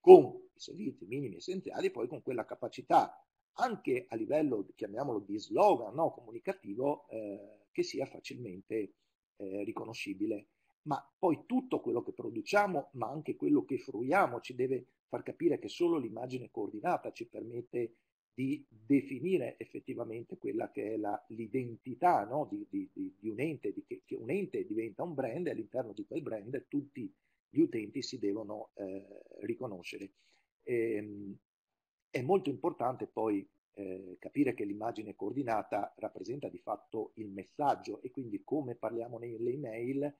con i servizi minimi essenziali, poi con quella capacità anche a livello, chiamiamolo di slogan no, comunicativo, eh, che sia facilmente eh, riconoscibile. Ma poi tutto quello che produciamo, ma anche quello che fruiamo, ci deve far capire che solo l'immagine coordinata ci permette di definire effettivamente quella che è la, l'identità no? di, di, di, un ente, di che, che, un ente diventa un brand e all'interno di quel brand tutti gli utenti si devono eh, riconoscere. E, ehm, è molto importante poi eh, capire che l'immagine coordinata rappresenta di fatto il messaggio e quindi come parliamo nelle email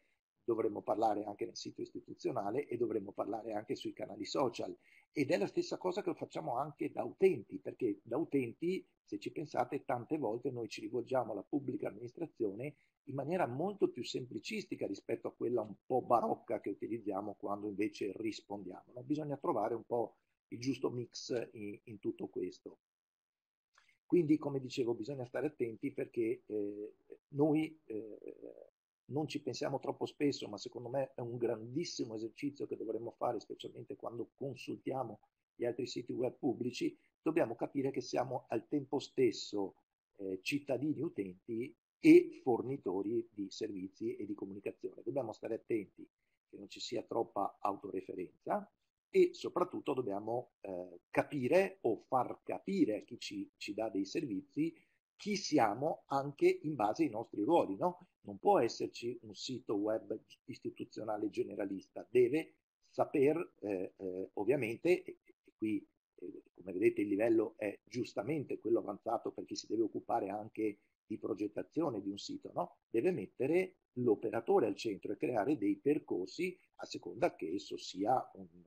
dovremmo parlare anche nel sito istituzionale e dovremmo parlare anche sui canali social. Ed è la stessa cosa che facciamo anche da utenti, perché da utenti, se ci pensate, tante volte noi ci rivolgiamo alla pubblica amministrazione in maniera molto più semplicistica rispetto a quella un po' barocca che utilizziamo quando invece rispondiamo. No? Bisogna trovare un po' il giusto mix in, in tutto questo. Quindi, come dicevo, bisogna stare attenti perché eh, noi eh, non ci pensiamo troppo spesso, ma secondo me è un grandissimo esercizio che dovremmo fare, specialmente quando consultiamo gli altri siti web pubblici, dobbiamo capire che siamo al tempo stesso eh, cittadini utenti e fornitori di servizi e di comunicazione. Dobbiamo stare attenti che non ci sia troppa autoreferenza e soprattutto dobbiamo eh, capire o far capire a chi ci, ci dà dei servizi chi siamo anche in base ai nostri ruoli. No? Non può esserci un sito web istituzionale generalista, deve saper eh, eh, ovviamente, e, e qui eh, come vedete il livello è giustamente quello avanzato per chi si deve occupare anche di progettazione di un sito, no? deve mettere l'operatore al centro e creare dei percorsi a seconda che esso sia un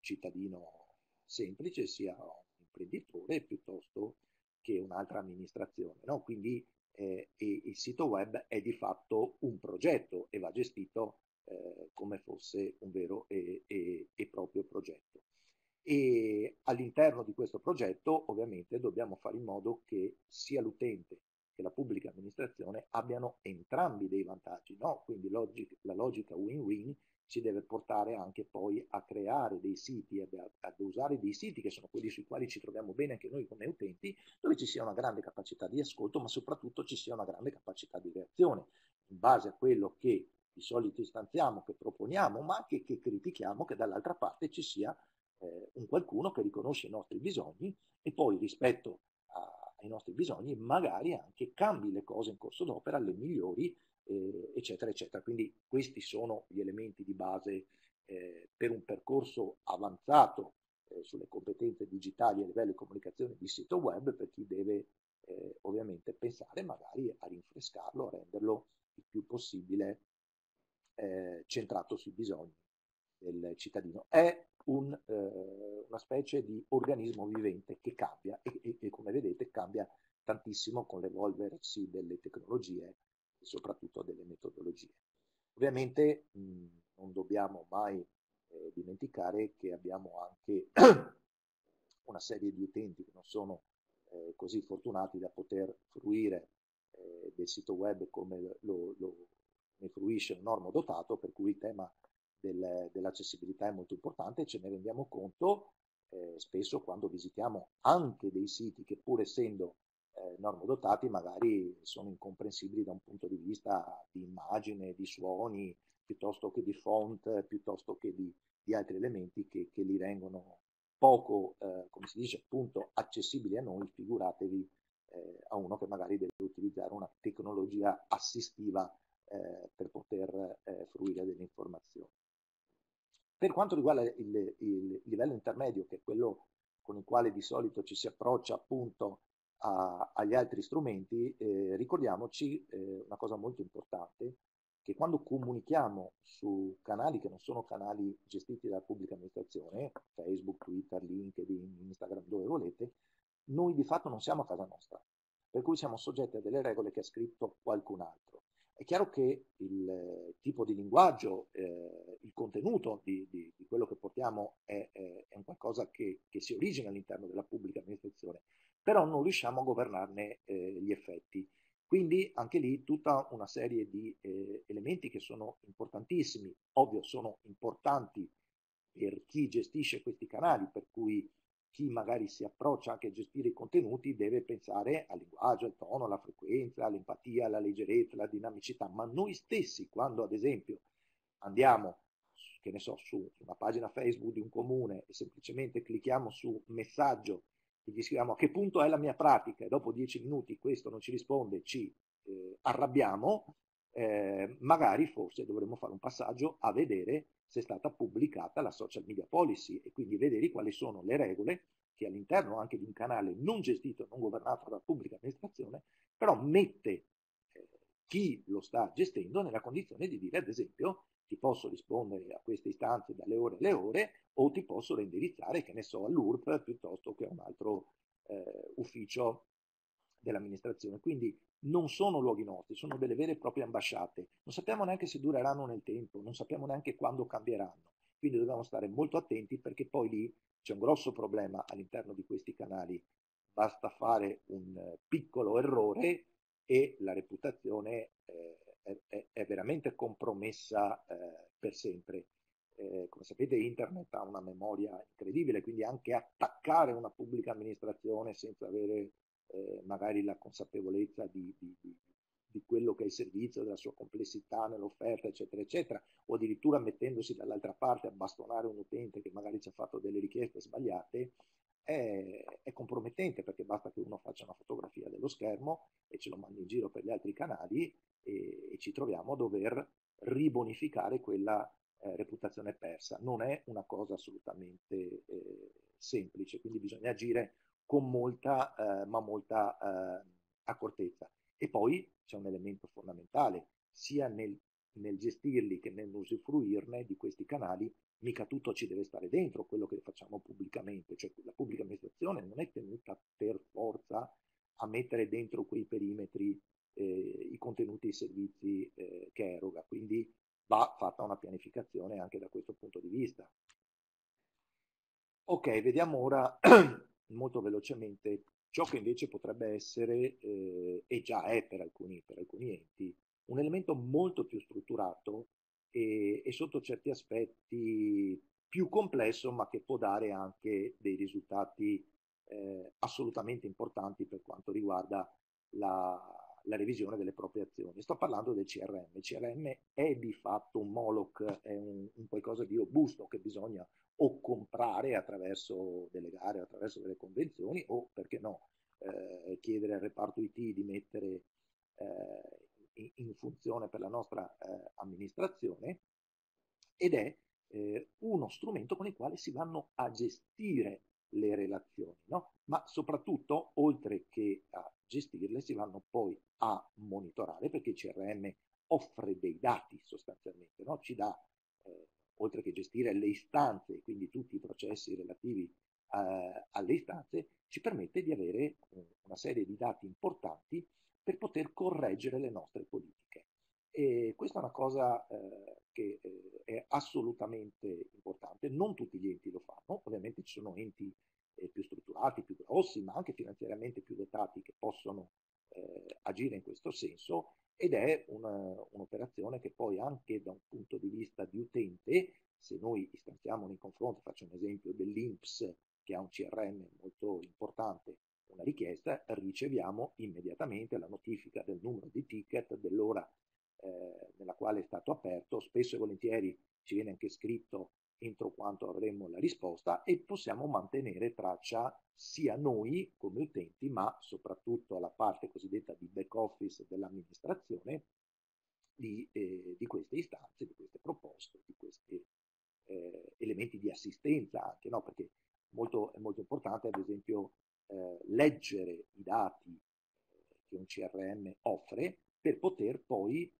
cittadino semplice, sia un imprenditore piuttosto che un'altra amministrazione. No? Quindi eh, il sito web è di fatto un progetto e va gestito eh, come fosse un vero e, e, e proprio progetto. E all'interno di questo progetto ovviamente dobbiamo fare in modo che sia l'utente che la pubblica amministrazione abbiano entrambi dei vantaggi, no? quindi logic, la logica win-win ci deve portare anche poi a creare dei siti, ad, usare dei siti che sono quelli sui quali ci troviamo bene anche noi come utenti, dove ci sia una grande capacità di ascolto, ma soprattutto ci sia una grande capacità di reazione in base a quello che di solito istanziamo, che proponiamo, ma anche che critichiamo, che dall'altra parte ci sia eh, un qualcuno che riconosce i nostri bisogni e poi rispetto a, ai nostri bisogni magari anche cambi le cose in corso d'opera, le migliori eh, eccetera, eccetera. Quindi questi sono gli elementi di base eh, per un percorso avanzato eh, sulle competenze digitali a livello di comunicazione di sito web per chi deve eh, ovviamente pensare magari a rinfrescarlo, a renderlo il più possibile eh, centrato sui bisogni del cittadino. È un, eh, una specie di organismo vivente che cambia e, e, e come vedete cambia tantissimo con l'evolversi delle tecnologie soprattutto delle metodologie. Ovviamente mh, non dobbiamo mai eh, dimenticare che abbiamo anche *clears throat* una serie di utenti che non sono eh, così fortunati da poter fruire eh, del sito web come lo, lo, ne fruisce un normo dotato, per cui il tema del, dell'accessibilità è molto importante e ce ne rendiamo conto eh, spesso quando visitiamo anche dei siti che pur essendo eh, normodotati magari sono incomprensibili da un punto di vista di immagine, di suoni, piuttosto che di font, piuttosto che di, di altri elementi che, che, li rendono poco, eh, come si dice appunto, accessibili a noi, figuratevi eh, a uno che magari deve utilizzare una tecnologia assistiva eh, per poter eh, fruire delle informazioni. Per quanto riguarda il, il, il livello intermedio, che è quello con il quale di solito ci si approccia appunto a, agli altri strumenti, eh, ricordiamoci eh, una cosa molto importante, che quando comunichiamo su canali che non sono canali gestiti dalla pubblica amministrazione, Facebook, Twitter, LinkedIn, Instagram, dove volete, noi di fatto non siamo a casa nostra, per cui siamo soggetti a delle regole che ha scritto qualcun altro. È chiaro che il eh, tipo di linguaggio, eh, il contenuto di, di, di, quello che portiamo è, è, è un qualcosa che, che, si origina all'interno della pubblica amministrazione, però non riusciamo a governarne eh, gli effetti. Quindi anche lì tutta una serie di eh, elementi che sono importantissimi, ovvio sono importanti per chi gestisce questi canali, per cui chi magari si approccia anche a gestire i contenuti deve pensare al linguaggio, al tono, alla frequenza, all'empatia, alla leggerezza, alla dinamicità, ma noi stessi quando ad esempio andiamo che ne so, su una pagina Facebook di un comune e semplicemente clicchiamo su messaggio gli scriviamo a che punto è la mia pratica? E dopo dieci minuti questo non ci risponde, ci eh, arrabbiamo, eh, magari forse dovremmo fare un passaggio a vedere se è stata pubblicata la social media policy e quindi vedere quali sono le regole che all'interno anche di un canale non gestito, non governato dalla pubblica amministrazione, però mette eh, chi lo sta gestendo nella condizione di dire, ad esempio, ti posso rispondere a queste istanze dalle ore alle ore o ti posso reindirizzare, che ne so, all'URP piuttosto che a un altro eh, ufficio dell'amministrazione. Quindi non sono luoghi nostri, sono delle vere e proprie ambasciate. Non sappiamo neanche se dureranno nel tempo, non sappiamo neanche quando cambieranno. Quindi dobbiamo stare molto attenti perché poi lì c'è un grosso problema all'interno di questi canali. Basta fare un piccolo errore e la reputazione eh, è, è, veramente compromessa eh, per sempre. Eh, come sapete internet ha una memoria incredibile, quindi anche attaccare una pubblica amministrazione senza avere eh, magari la consapevolezza di, di, di, di, quello che è il servizio, della sua complessità nell'offerta, eccetera, eccetera, o addirittura mettendosi dall'altra parte a bastonare un utente che magari ci ha fatto delle richieste sbagliate, è, è, compromettente perché basta che uno faccia una fotografia dello schermo e ce lo mandi in giro per gli altri canali e, e ci troviamo a dover ribonificare quella eh, reputazione persa. Non è una cosa assolutamente eh, semplice, quindi bisogna agire con molta, eh, ma molta eh, accortezza. E poi c'è un elemento fondamentale, sia nel, nel gestirli che nell'usufruirne di questi canali, mica tutto ci deve stare dentro quello che facciamo pubblicamente, cioè la pubblica amministrazione non è tenuta per forza a mettere dentro quei perimetri eh, i contenuti e i servizi eh, che eroga, quindi va fatta una pianificazione anche da questo punto di vista. Ok, vediamo ora *clears throat* molto velocemente ciò che invece potrebbe essere, eh, e già è per alcuni, per alcuni, enti, un elemento molto più strutturato e, e, sotto certi aspetti più complesso, ma che può dare anche dei risultati eh, assolutamente importanti per quanto riguarda la, la, revisione delle proprie azioni. Sto parlando del CRM. Il CRM è di fatto un Moloch, è un, un qualcosa di robusto che bisogna o comprare attraverso delle gare, attraverso delle convenzioni o, perché no, eh, chiedere al reparto IT di mettere eh, in, funzione per la nostra eh, amministrazione ed è eh, uno strumento con il quale si vanno a gestire le relazioni, no? ma soprattutto oltre che a gestirle si vanno poi a monitorare perché il CRM offre dei dati sostanzialmente, no? ci dà eh, oltre che gestire le istanze, quindi tutti i processi relativi eh, alle istanze, ci permette di avere una serie di dati importanti per poter correggere le nostre politiche. E questa è una cosa eh, che eh, è assolutamente importante, non tutti gli enti lo fanno, ovviamente ci sono enti eh, più strutturati, più grossi, ma anche finanziariamente più dotati che possono eh, agire in questo senso. Ed è una, un'operazione che poi anche da un punto di vista di utente, se noi istanziamo nei confronti, faccio un esempio dell'INPS che ha un CRM molto importante, una richiesta, riceviamo immediatamente la notifica del numero di ticket, dell'ora eh, nella quale è stato aperto, spesso e volentieri ci viene anche scritto entro quanto avremo la risposta e possiamo mantenere traccia sia noi come utenti, ma soprattutto alla parte cosiddetta di back office dell'amministrazione di, eh, di queste istanze, di queste proposte, di questi eh, elementi di assistenza anche, no? perché molto, è molto importante ad esempio eh, leggere i dati eh, che un CRM offre per poter poi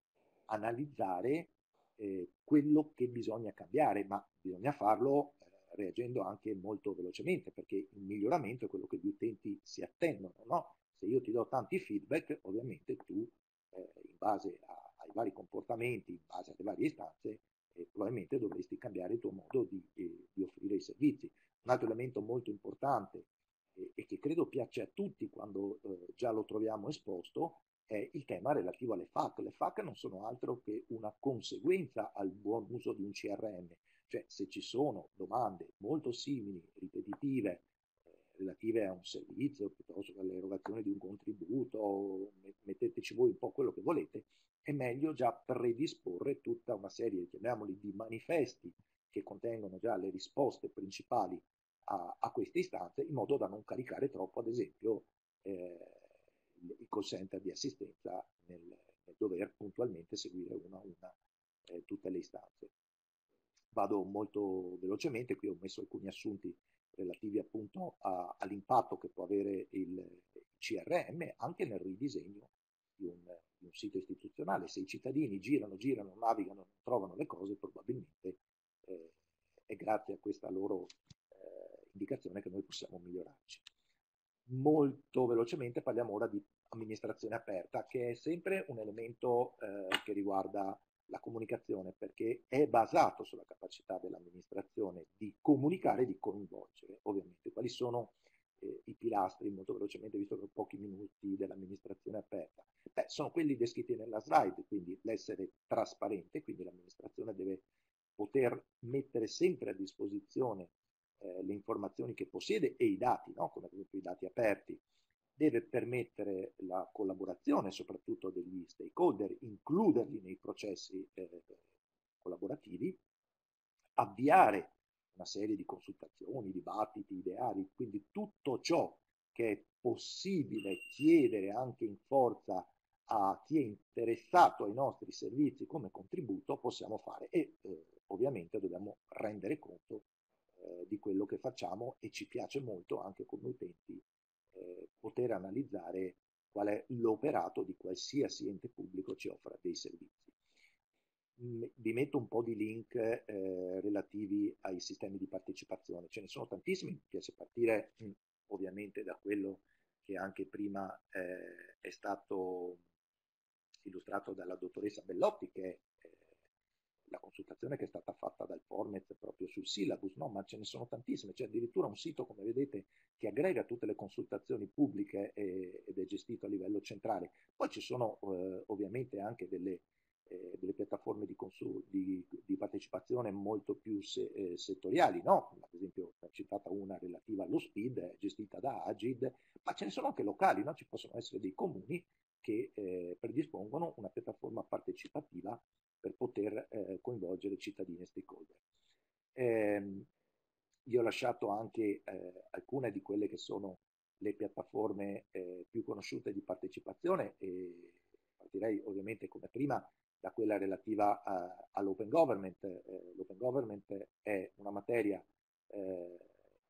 analizzare eh, quello che bisogna cambiare, ma bisogna farlo eh, reagendo anche molto velocemente, perché il miglioramento è quello che gli utenti si attendono. No? Se io ti do tanti feedback, ovviamente tu, eh, in base a, ai vari comportamenti, in base alle varie istanze, eh, probabilmente dovresti cambiare il tuo modo di, eh, di, offrire i servizi. Un altro elemento molto importante e che credo piace a tutti quando già lo troviamo esposto è il tema relativo alle FAC. Le FAC non sono altro che una conseguenza al buon uso di un CRM, cioè se ci sono domande molto simili, ripetitive, eh, relative a un servizio piuttosto che all'erogazione di un contributo, metteteci voi un po' quello che volete, è meglio già predisporre tutta una serie, chiamiamoli, di manifesti che contengono già le risposte principali a, a queste istanze, in modo da non caricare troppo, ad esempio, eh, il call center di assistenza nel, nel dover puntualmente seguire una a una eh, tutte le istanze. Vado molto velocemente, qui ho messo alcuni assunti relativi appunto a, all'impatto che può avere il, CRM anche nel ridisegno di un, di un, sito istituzionale. Se i cittadini girano, girano, navigano, non trovano le cose, probabilmente eh, è grazie a questa loro eh, indicazione che noi possiamo migliorarci molto velocemente parliamo ora di amministrazione aperta, che è sempre un elemento eh, che riguarda la comunicazione, perché è basato sulla capacità dell'amministrazione di comunicare e di coinvolgere, ovviamente. Quali sono eh, i pilastri, molto velocemente, visto che ho pochi minuti, dell'amministrazione aperta? Beh, sono quelli descritti nella slide, quindi l'essere trasparente, quindi l'amministrazione deve poter mettere sempre a disposizione eh, le informazioni che possiede e i dati, no? come ad esempio i dati aperti, deve permettere la collaborazione soprattutto degli stakeholder, includerli nei processi eh, collaborativi, avviare una serie di consultazioni, dibattiti, ideali, quindi tutto ciò che è possibile chiedere anche in forza a chi è interessato ai nostri servizi come contributo possiamo fare e eh, ovviamente dobbiamo rendere conto eh, di quello che facciamo e ci piace molto anche come utenti eh, poter analizzare qual è l'operato di qualsiasi ente pubblico ci offra dei servizi. Mm, vi metto un po' di link eh, relativi ai sistemi di partecipazione, ce ne sono tantissimi, mi piace partire mm, ovviamente da quello che anche prima eh, è stato illustrato dalla dottoressa Bellotti, che è la consultazione che è stata fatta dal Formez proprio sul syllabus, no? ma ce ne sono tantissime, c'è addirittura un sito, come vedete, che aggrega tutte le consultazioni pubbliche e, ed è gestito a livello centrale. Poi ci sono eh, ovviamente anche delle, eh, delle piattaforme di, di, di, partecipazione molto più se- eh, settoriali, no? ad esempio ho citata una relativa allo SPID, gestita da Agid, ma ce ne sono anche locali, no? ci possono essere dei comuni che eh, predispongono una piattaforma partecipativa per poter eh, coinvolgere cittadini e stakeholder. Eh, io ho lasciato anche eh, alcune di quelle che sono le piattaforme eh, più conosciute di partecipazione e partirei ovviamente come prima da quella relativa a, all'open government. Eh, l'open government è una materia eh,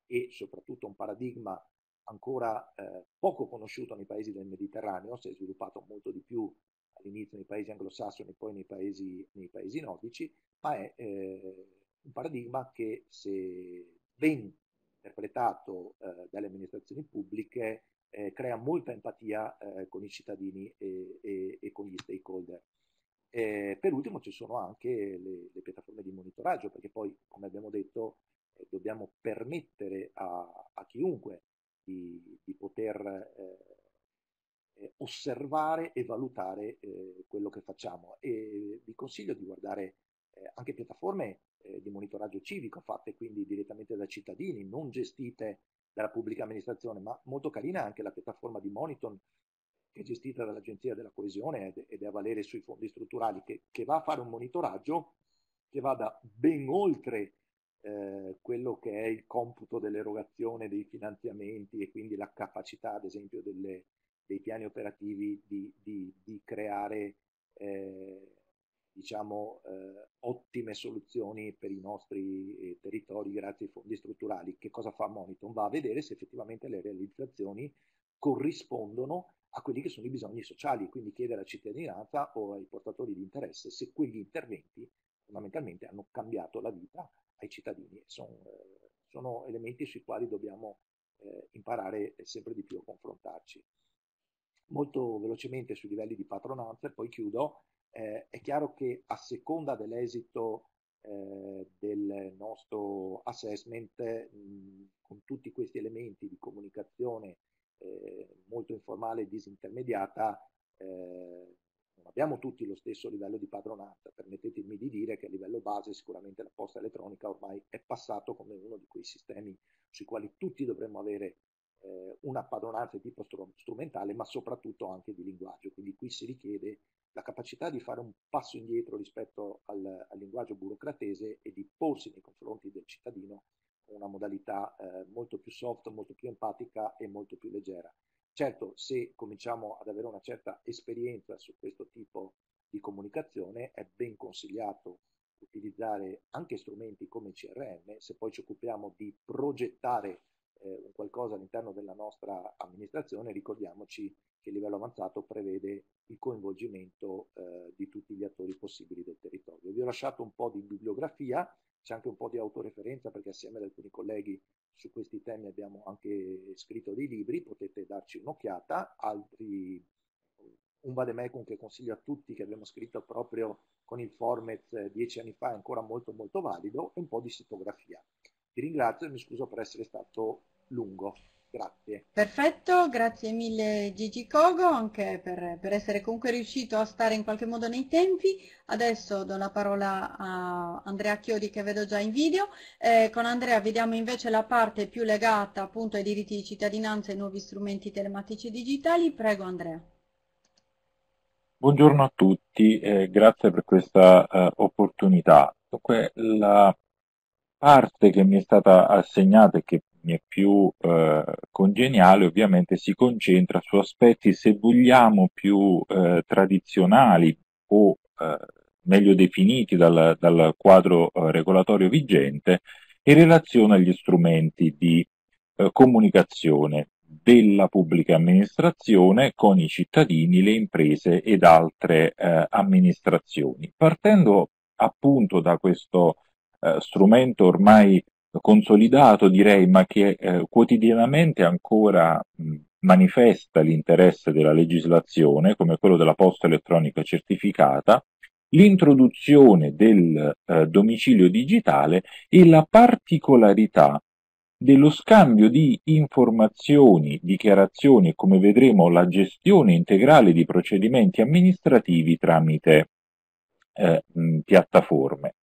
e soprattutto un paradigma ancora poco conosciuto nei paesi del Mediterraneo, si è sviluppato molto di più all'inizio nei paesi anglosassoni e poi nei paesi, nei paesi nordici, ma è eh, un paradigma che se ben interpretato eh, dalle amministrazioni pubbliche eh, crea molta empatia eh, con i cittadini e, e, e con gli stakeholder. per ultimo ci sono anche le, le, piattaforme di monitoraggio, perché poi, come abbiamo detto, eh, dobbiamo permettere a, a chiunque di, di poter eh, osservare e valutare eh, quello che facciamo. E vi consiglio di guardare eh, anche piattaforme eh, di monitoraggio civico fatte quindi direttamente da cittadini, non gestite dalla pubblica amministrazione, ma molto carina anche la piattaforma di Moniton che è gestita dall'Agenzia della Coesione ed, ed è a valere sui fondi strutturali, che, che, va a fare un monitoraggio che vada ben oltre eh, quello che è il computo dell'erogazione dei finanziamenti e quindi la capacità, ad esempio, delle, dei piani operativi di, di, di creare eh, diciamo, eh, ottime soluzioni per i nostri eh, territori grazie ai fondi strutturali. Che cosa fa Moniton? Va a vedere se effettivamente le realizzazioni corrispondono a quelli che sono i bisogni sociali, quindi chiede alla cittadinanza o ai portatori di interesse se quegli interventi fondamentalmente hanno cambiato la vita ai cittadini. Sono, eh, sono elementi sui quali dobbiamo eh, imparare sempre di più a confrontarci. Molto velocemente sui livelli di patronanza, e poi chiudo, eh, è chiaro che a seconda dell'esito eh, del nostro assessment, mh, con tutti questi elementi di comunicazione eh, molto informale e disintermediata, eh, non abbiamo tutti lo stesso livello di padronanza. Permettetemi di dire che a livello base sicuramente la posta elettronica ormai è passato come uno di quei sistemi sui quali tutti dovremmo avere eh, una padronanza di tipo strumentale, ma soprattutto anche di linguaggio. Quindi qui si richiede la capacità di fare un passo indietro rispetto al, al linguaggio burocratese e di porsi nei confronti del cittadino una modalità eh, molto più soft, molto più empatica e molto più leggera. Certo, se cominciamo ad avere una certa esperienza su questo tipo di comunicazione, è ben consigliato utilizzare anche strumenti come CRM, se poi ci occupiamo di progettare eh, qualcosa all'interno della nostra amministrazione, ricordiamoci che il livello avanzato prevede il coinvolgimento eh, di tutti gli attori possibili del territorio. Vi ho lasciato un po' di bibliografia, c'è anche un po' di autoreferenza perché assieme ad alcuni colleghi su questi temi abbiamo anche scritto dei libri, potete darci un'occhiata, altri un vademecum che consiglio a tutti che abbiamo scritto proprio con il Formez eh, dieci anni fa è ancora molto molto valido e un po' di sitografia. Ti ringrazio e mi scuso per essere stato lungo. Grazie. Perfetto, grazie mille Gigi Cogo anche per, per, essere comunque riuscito a stare in qualche modo nei tempi. Adesso do la parola a Andrea Chiodi che vedo già in video. Eh, con Andrea vediamo invece la parte più legata appunto ai diritti di cittadinanza e ai nuovi strumenti telematici digitali. Prego Andrea. Buongiorno a tutti, eh, grazie per questa uh, opportunità. Dunque, la parte che mi è stata assegnata e che mi è più eh, congeniale ovviamente si concentra su aspetti, se vogliamo, più eh, tradizionali o eh, meglio definiti dal, dal quadro eh, regolatorio vigente in relazione agli strumenti di eh, comunicazione della pubblica amministrazione con i cittadini, le imprese ed altre eh, amministrazioni. Partendo appunto da questo eh, strumento ormai consolidato, direi, ma che eh, quotidianamente ancora mh, manifesta l'interesse della legislazione, come quello della posta elettronica certificata, l'introduzione del eh, domicilio digitale e la particolarità dello scambio di informazioni, dichiarazioni e come vedremo la gestione integrale di procedimenti amministrativi tramite eh, piattaforme.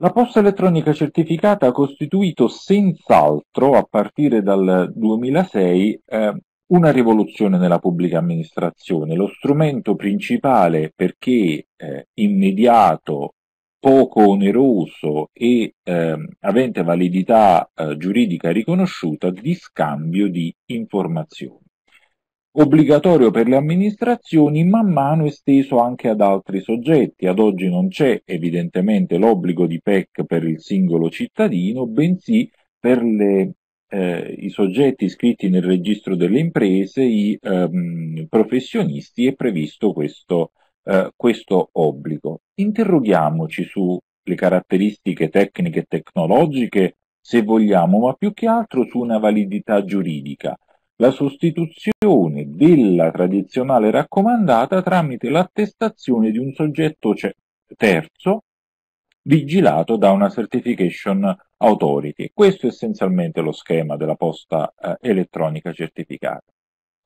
La posta elettronica certificata ha costituito senz'altro, a partire dal 2006, eh, una rivoluzione nella pubblica amministrazione. Lo strumento principale perché eh, immediato, poco oneroso e eh, avente validità eh, giuridica riconosciuta di scambio di informazioni obbligatorio per le amministrazioni, man mano esteso anche ad altri soggetti. Ad oggi non c'è evidentemente l'obbligo di PEC per il singolo cittadino, bensì per le, eh, i soggetti iscritti nel registro delle imprese, i ehm, professionisti, è previsto questo, eh, questo obbligo. Interroghiamoci sulle caratteristiche tecniche e tecnologiche, se vogliamo, ma più che altro su una validità giuridica la sostituzione della tradizionale raccomandata tramite l'attestazione di un soggetto terzo vigilato da una certification authority. Questo è essenzialmente lo schema della posta eh, elettronica certificata.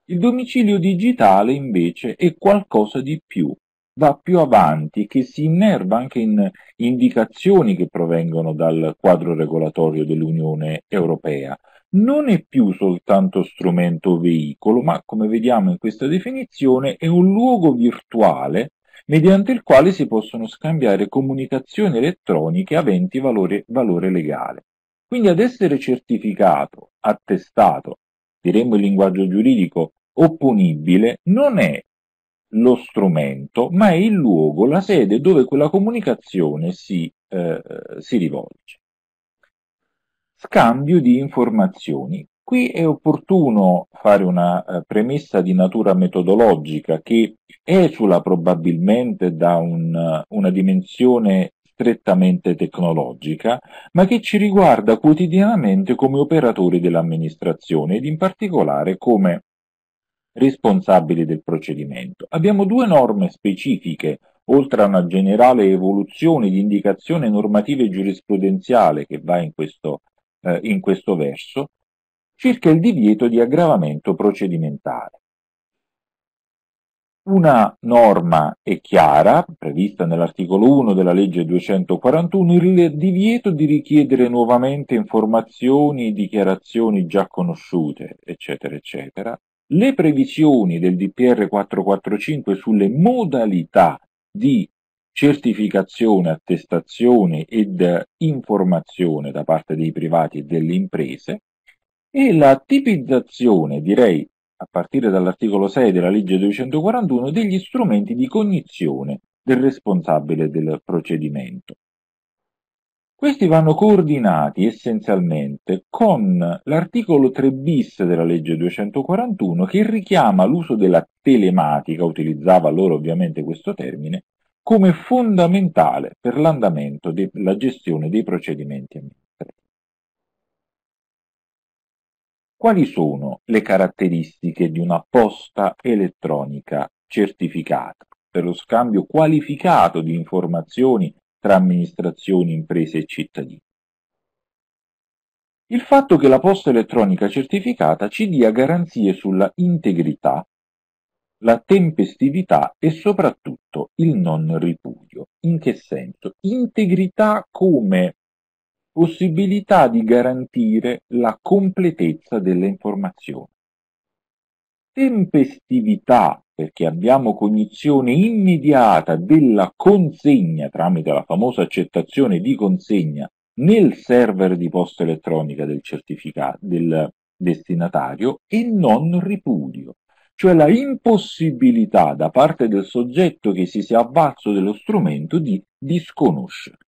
Il domicilio digitale invece è qualcosa di più, va più avanti, che si innerva anche in indicazioni che provengono dal quadro regolatorio dell'Unione Europea non è più soltanto strumento veicolo, ma come vediamo in questa definizione è un luogo virtuale mediante il quale si possono scambiare comunicazioni elettroniche aventi valore, valore legale. Quindi ad essere certificato, attestato, diremmo in linguaggio giuridico, opponibile, non è lo strumento, ma è il luogo, la sede dove quella comunicazione si, eh, si rivolge. Scambio di informazioni. Qui è opportuno fare una eh, premessa di natura metodologica che esula probabilmente da un, una dimensione strettamente tecnologica, ma che ci riguarda quotidianamente come operatori dell'amministrazione ed in particolare come responsabili del procedimento. Abbiamo due norme specifiche, oltre a una generale evoluzione di indicazione normativa e giurisprudenziale che va in questo, eh, in questo verso, circa il divieto di aggravamento procedimentale. Una norma è chiara, prevista nell'articolo 1 della legge 241, il divieto di richiedere nuovamente informazioni e dichiarazioni già conosciute, eccetera, eccetera. Le previsioni del DPR 445 sulle modalità di certificazione, attestazione ed informazione da parte dei privati e delle imprese e la tipizzazione, direi a partire dall'articolo 6 della legge 241, degli strumenti di cognizione del responsabile del procedimento. Questi vanno coordinati essenzialmente con l'articolo 3 bis della legge 241 che richiama l'uso della telematica, utilizzava allora ovviamente questo termine, come fondamentale per l'andamento della gestione dei procedimenti amministrativi. Quali sono le caratteristiche di una posta elettronica certificata per lo scambio qualificato di informazioni tra amministrazioni, imprese e cittadini? Il fatto che la posta elettronica certificata ci dia garanzie sulla integrità, la tempestività e soprattutto il non ripudio. In che senso? Integrità come possibilità di garantire la completezza delle informazioni. Tempestività, perché abbiamo cognizione immediata della consegna tramite la famosa accettazione di consegna nel server di posta elettronica del certificato del destinatario e non ripudio, cioè la impossibilità da parte del soggetto che si sia avvalso dello strumento di disconoscerlo.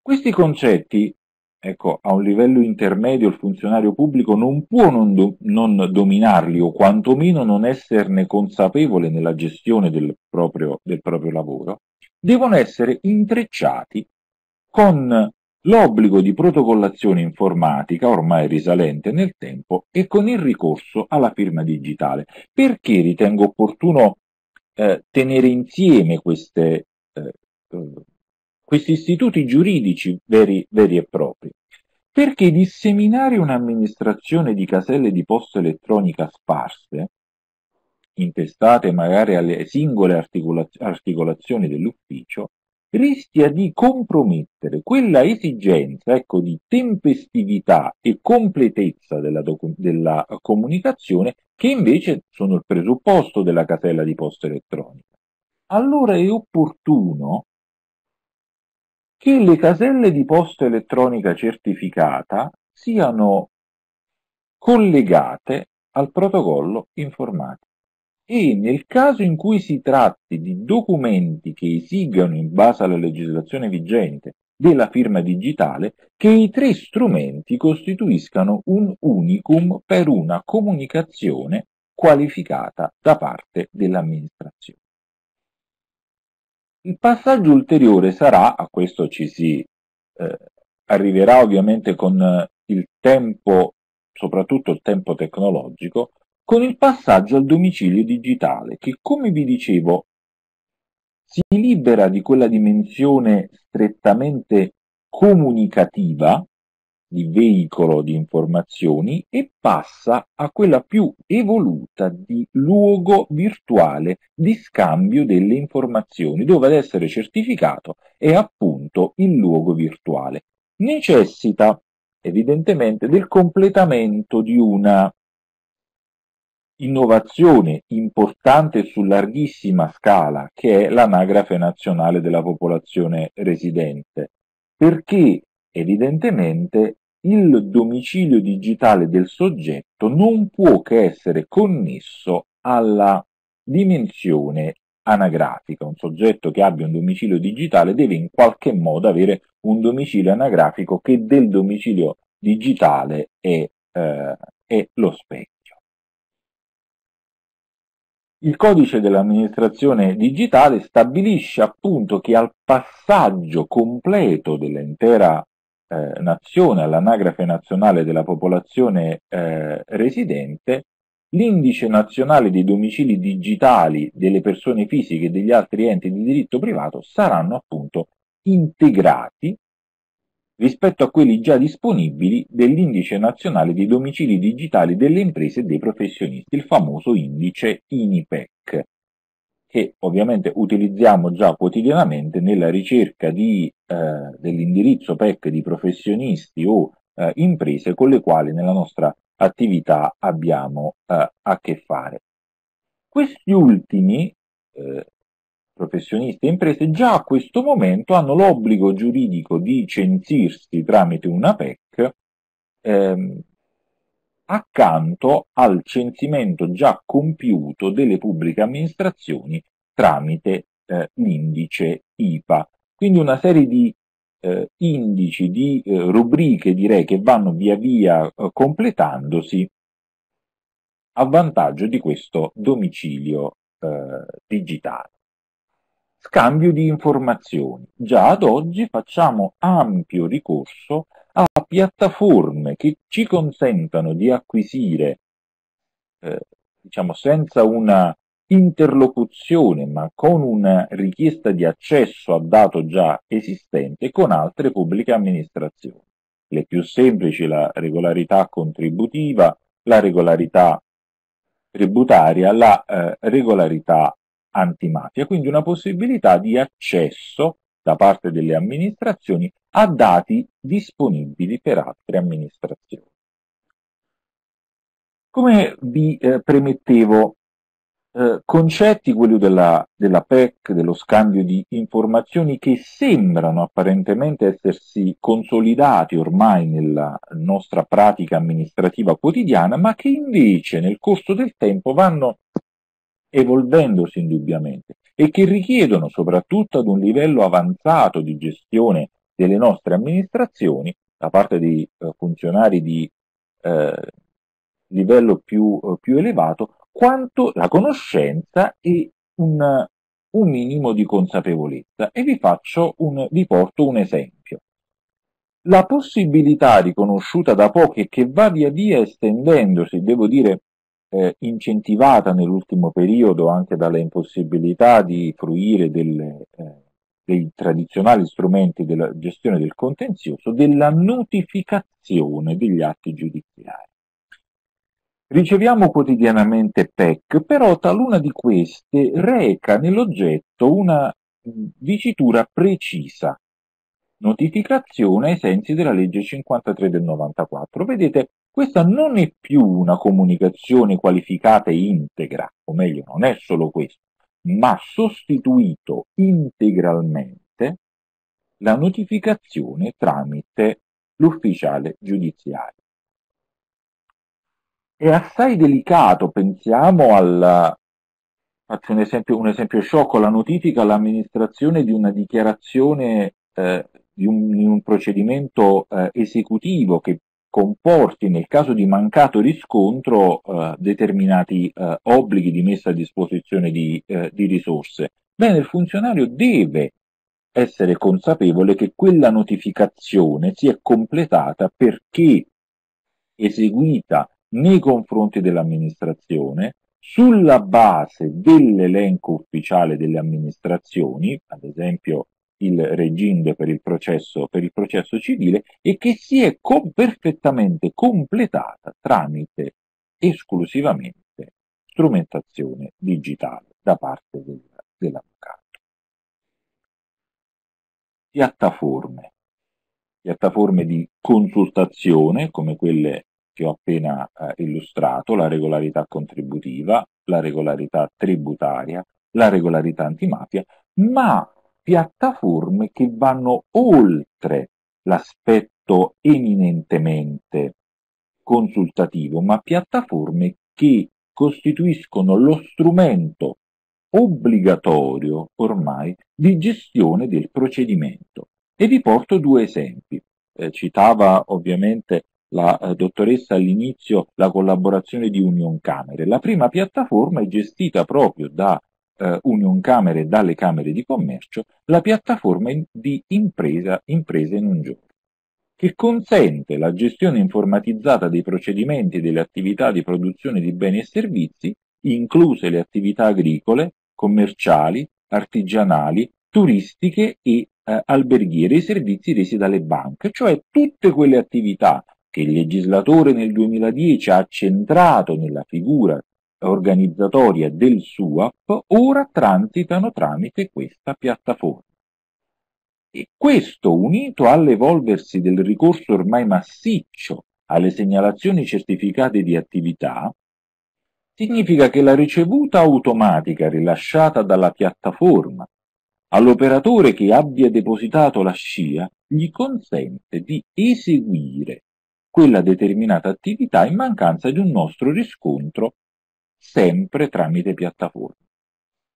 Questi concetti, ecco, a un livello intermedio il funzionario pubblico non può non, do, non dominarli o quantomeno non esserne consapevole nella gestione del proprio, del proprio lavoro, devono essere intrecciati con l'obbligo di protocollazione informatica, ormai risalente nel tempo, e con il ricorso alla firma digitale. Perché ritengo opportuno eh, tenere insieme queste, eh, questi istituti giuridici veri, veri e propri. Perché disseminare un'amministrazione di caselle di posta elettronica sparse, intestate magari alle singole articolazioni dell'ufficio, rischia di compromettere quella esigenza ecco, di tempestività e completezza della, della, comunicazione che invece sono il presupposto della casella di posta elettronica. Allora è opportuno che le caselle di posta elettronica certificata siano collegate al protocollo informatico e nel caso in cui si tratti di documenti che esigano in base alla legislazione vigente della firma digitale, che i tre strumenti costituiscano un unicum per una comunicazione qualificata da parte dell'amministrazione. Il passaggio ulteriore sarà, a questo ci si eh, arriverà ovviamente con il tempo, soprattutto il tempo tecnologico, con il passaggio al domicilio digitale, che come vi dicevo si libera di quella dimensione strettamente comunicativa di veicolo di informazioni e passa a quella più evoluta di luogo virtuale di scambio delle informazioni, dove ad essere certificato è appunto il luogo virtuale. Necessita evidentemente del completamento di una innovazione importante su larghissima scala che è l'anagrafe nazionale della popolazione residente, perché evidentemente il domicilio digitale del soggetto non può che essere connesso alla dimensione anagrafica. Un soggetto che abbia un domicilio digitale deve in qualche modo avere un domicilio anagrafico che del domicilio digitale è, eh, è lo specchio. Il codice dell'amministrazione digitale stabilisce appunto che al passaggio completo dell'intera eh, nazione all'anagrafe nazionale della popolazione eh, residente, l'indice nazionale dei domicili digitali delle persone fisiche e degli altri enti di diritto privato saranno appunto integrati rispetto a quelli già disponibili dell'indice nazionale dei domicili digitali delle imprese e dei professionisti, il famoso indice INIPEC, che ovviamente utilizziamo già quotidianamente nella ricerca di, eh, dell'indirizzo PEC di professionisti o eh, imprese con le quali nella nostra attività abbiamo eh, a che fare. Questi ultimi eh, professionisti e imprese già a questo momento hanno l'obbligo giuridico di censirsi tramite una PEC ehm, accanto al censimento già compiuto delle pubbliche amministrazioni tramite eh, l'indice IPA. Quindi una serie di eh, indici, di eh, rubriche direi che vanno via via eh, completandosi a vantaggio di questo domicilio eh, digitale. Scambio di informazioni. Già ad oggi facciamo ampio ricorso a piattaforme che ci consentano di acquisire, eh, diciamo senza una interlocuzione, ma con una richiesta di accesso a dato già esistente con altre pubbliche amministrazioni. Le più semplici la regolarità contributiva, la regolarità tributaria, la eh, regolarità antimafia, quindi una possibilità di accesso da parte delle amministrazioni a dati disponibili per altre amministrazioni. Come vi eh, premettevo, eh, concetti, quelli della, della PEC, dello scambio di informazioni che sembrano apparentemente essersi consolidati ormai nella nostra pratica amministrativa quotidiana, ma che invece nel corso del tempo vanno evolvendosi indubbiamente e che richiedono soprattutto ad un livello avanzato di gestione delle nostre amministrazioni da parte di eh, funzionari di eh, livello più, eh, più, elevato, quanto la conoscenza e un, un, minimo di consapevolezza. E vi faccio un, vi porto un esempio. La possibilità riconosciuta da pochi e che va via via estendendosi, devo dire, eh, incentivata nell'ultimo periodo anche dalla impossibilità di fruire delle, eh, dei tradizionali strumenti della gestione del contenzioso, della notificazione degli atti giudiziari. Riceviamo quotidianamente PEC, però taluna di queste reca nell'oggetto una dicitura precisa, notificazione ai sensi della legge 53 del 94. Vedete, questa non è più una comunicazione qualificata e integra, o meglio, non è solo questo, ma sostituito integralmente la notificazione tramite l'ufficiale giudiziario. È assai delicato, pensiamo al, faccio un esempio, un esempio sciocco, la notifica all'amministrazione di una dichiarazione eh, di, un, di un, procedimento eh, esecutivo che comporti nel caso di mancato riscontro eh, determinati eh, obblighi di messa a disposizione di, eh, di risorse. Bene, il funzionario deve essere consapevole che quella notificazione si è completata perché eseguita nei confronti dell'amministrazione sulla base dell'elenco ufficiale delle amministrazioni, ad esempio il regime per il processo, per il processo civile e che si è com- perfettamente completata tramite esclusivamente strumentazione digitale da parte del, dell'avvocato. Piattaforme. Piattaforme di consultazione come quelle che ho appena eh, illustrato, la regolarità contributiva, la regolarità tributaria, la regolarità antimafia, ma piattaforme che vanno oltre l'aspetto eminentemente consultativo, ma piattaforme che costituiscono lo strumento obbligatorio ormai di gestione del procedimento. E vi porto due esempi. Eh, citava ovviamente la eh, dottoressa all'inizio la collaborazione di Union Camere. La prima piattaforma è gestita proprio da eh, e dalle Camere di Commercio, la piattaforma di impresa, impresa in un giorno che consente la gestione informatizzata dei procedimenti e delle attività di produzione di beni e servizi, incluse le attività agricole, commerciali, artigianali, turistiche e eh, alberghiere, i servizi resi dalle banche, cioè tutte quelle attività che il legislatore nel 2010 ha centrato nella figura organizzatoria del SUAP, ora transitano tramite questa piattaforma. E questo, unito all'evolversi del ricorso ormai massiccio alle segnalazioni certificate di attività, significa che la ricevuta automatica rilasciata dalla piattaforma all'operatore che abbia depositato la scia gli consente di eseguire quella determinata attività in mancanza di un nostro riscontro sempre tramite piattaforma.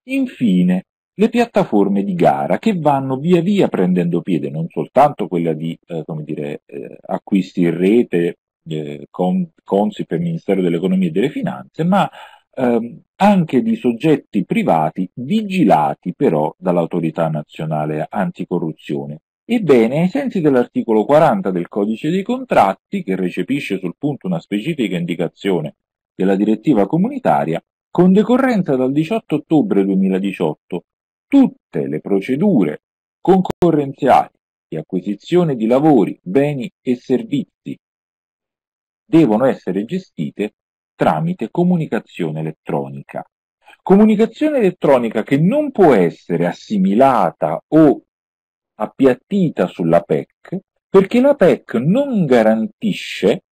Infine, le piattaforme di gara che vanno via via prendendo piede, non soltanto quella di eh, dire, eh, acquisti in rete eh, con Consip e Ministero dell'Economia e delle Finanze, ma ehm, anche di soggetti privati vigilati però dall'autorità nazionale anticorruzione. Ebbene, ai sensi dell'articolo 40 del codice dei contratti, che recepisce sul punto una specifica indicazione della direttiva comunitaria, con decorrenza dal 18 ottobre 2018 tutte le procedure concorrenziali di acquisizione di lavori, beni e servizi devono essere gestite tramite comunicazione elettronica. Comunicazione elettronica che non può essere assimilata o appiattita sulla PEC perché la PEC non garantisce,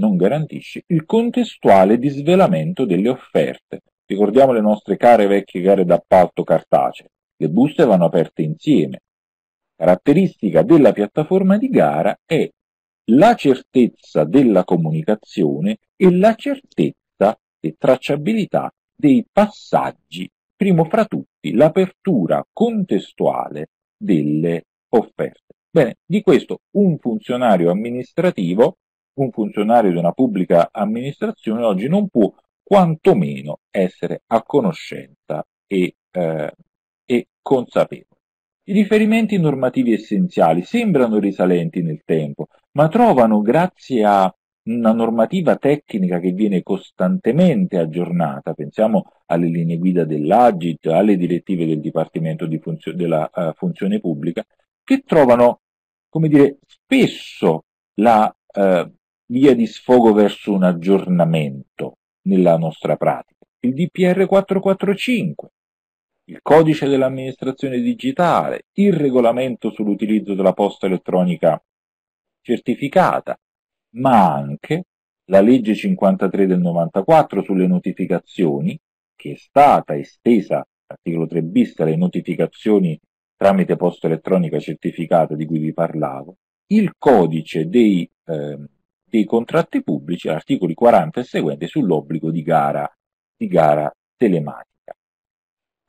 non garantisce il contestuale disvelamento delle offerte. Ricordiamo le nostre care vecchie gare d'appalto cartacee. Le buste vanno aperte insieme. Caratteristica della piattaforma di gara è la certezza della comunicazione e la certezza e tracciabilità dei passaggi, primo fra tutti l'apertura contestuale delle offerte. Bene, di questo un funzionario amministrativo, un funzionario di una pubblica amministrazione oggi non può quantomeno essere a conoscenza e eh, e consapevole. I riferimenti normativi essenziali sembrano risalenti nel tempo, ma trovano, grazie a una normativa tecnica che viene costantemente aggiornata, pensiamo alle linee guida dell'Agit, alle direttive del Dipartimento di funzio- della uh, Funzione Pubblica, che trovano, come dire, spesso la uh, via di sfogo verso un aggiornamento nella nostra pratica. Il DPR 445, il codice dell'amministrazione digitale, il regolamento sull'utilizzo della posta elettronica certificata, ma anche la legge 53 del 94 sulle notificazioni, che è stata estesa, articolo 3 bis, alle notificazioni tramite posta elettronica certificata di cui vi parlavo, il codice dei, eh, dei contratti pubblici, articoli 40 e seguenti, sull'obbligo di gara, di gara telematica.